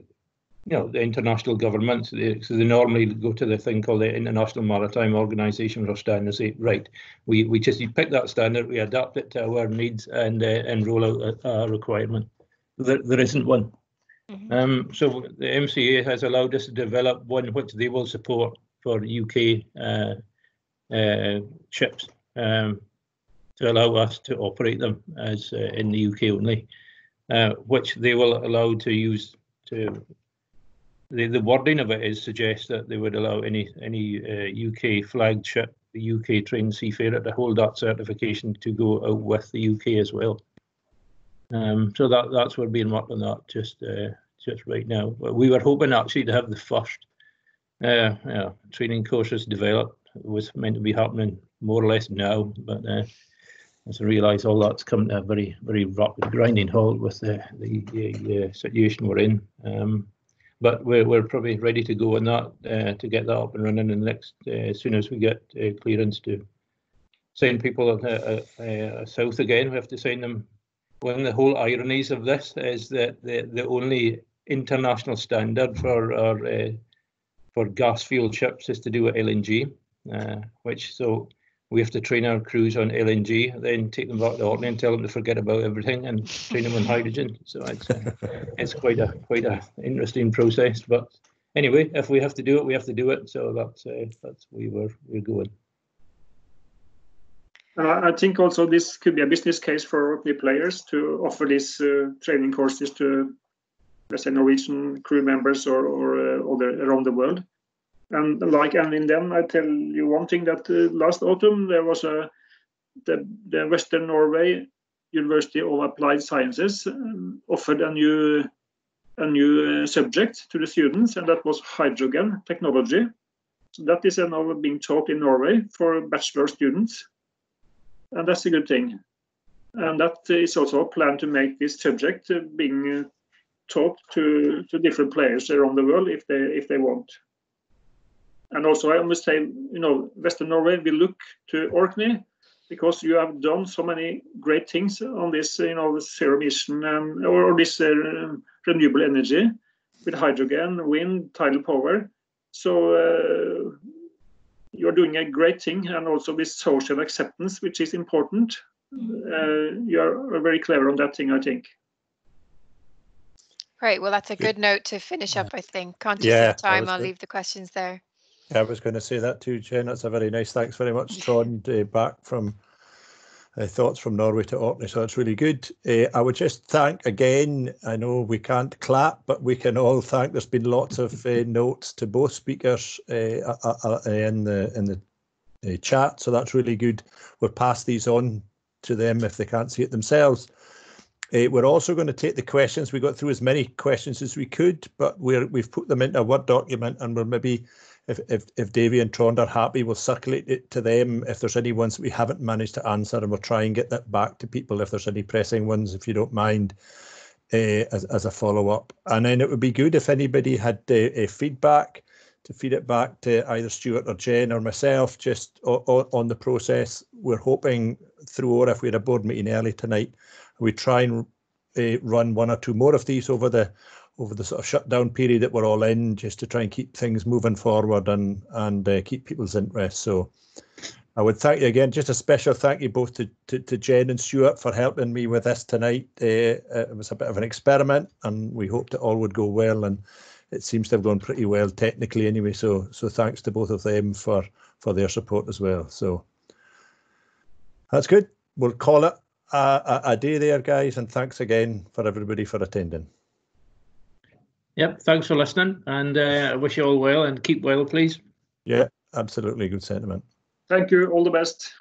you know the international governments. They, so they normally go to the thing called the International Maritime Organization for standard and say, right, we we just pick that standard, we adapt it to our needs, and uh, and roll out a, a requirement. There, there isn't one. Mm-hmm. Um, so the MCA has allowed us to develop one which they will support for UK uh, uh, ships um, to allow us to operate them as uh, in the UK only, uh, which they will allow to use to. The, the wording of it is suggest that they would allow any any UK uh, flagged ship, the UK trained seafarer, to hold that certification to go out with the UK as well. Um, so that that's what we're being worked on that just uh, just right now. We were hoping actually to have the first uh, yeah, training courses developed. It was meant to be happening more or less now, but uh, as I realise, all that's come to a very very rapid grinding halt with the the, the uh, situation we're in. Um, but we're we're probably ready to go on that uh, to get that up and running in the next uh, as soon as we get uh, clearance to send people south again. We have to send them one of the whole ironies of this is that the, the only international standard for our uh, for gas fuel ships is to do with LNG, uh, which so we have to train our crews on LNG, then take them back to Orkney and tell them to forget about everything and train them on hydrogen. So it's it's quite a quite a interesting process. But anyway, if we have to do it, we have to do it. So that's uh, that's we were we're going. Uh, I think also this could be a business case for the players to offer these uh, training courses to, let's say, Norwegian crew members or, or uh, other around the world. And like and in them, I tell you one thing that uh, last autumn there was a the, the Western Norway University of Applied Sciences um, offered a new a new uh, subject to the students, and that was hydrogen technology. So that is now being taught in Norway for bachelor students and that's a good thing. And that is also a plan to make this subject being taught to, to different players around the world if they if they want. And also, I must say, you know, Western Norway will look to Orkney because you have done so many great things on this, you know, zero emission um, or, or, this uh, renewable energy with hydrogen, wind, tidal power. So uh, you're doing a great thing and also with social acceptance, which is important. Uh, you're very clever on that thing, I think. Right. Well, that's a Good. note to finish up, I think. Conscious Yeah, of time, I'll good. leave the questions there. Yeah, I was going to say that too, Jen. That's a very nice. Thanks very much, Trond, uh, back from uh, thoughts from Norway to Orkney. So that's really good. Uh, I would just thank again. I know we can't clap, but we can all thank. There's been lots of uh, notes to both speakers uh, uh, uh, in the in the uh, chat, so that's really good. We'll pass these on to them if they can't see it themselves. Uh, we're also going to take the questions. We got through as many questions as we could, but we're, we've put them into a Word document and we're maybe, if, if, if Davy and Trond are happy, we'll circulate it to them if there's any ones that we haven't managed to answer and we'll try and get that back to people if there's any pressing ones, if you don't mind, uh, as, as a follow-up. And then it would be good if anybody had uh, feedback to feed it back to either Stuart or Jen or myself just o- o- on the process. We're hoping through, or if we had a board meeting early tonight, we try and uh, run one or two more of these over the over the sort of shutdown period that we're all in, just to try and keep things moving forward and and uh, keep people's interest. So I would thank you again. Just a special thank you both to to, to Jen and Stuart for helping me with this tonight. Uh, it was a bit of an experiment, and we hoped it all would go well. And it seems to have gone pretty well technically anyway. So so thanks to both of them for for their support as well. So that's good. We'll call it a, a day there, guys, and thanks again for everybody for attending. Yep. Thanks for listening, and uh, I wish you all well and keep well, please. Yeah, absolutely good sentiment. Thank you. All the best.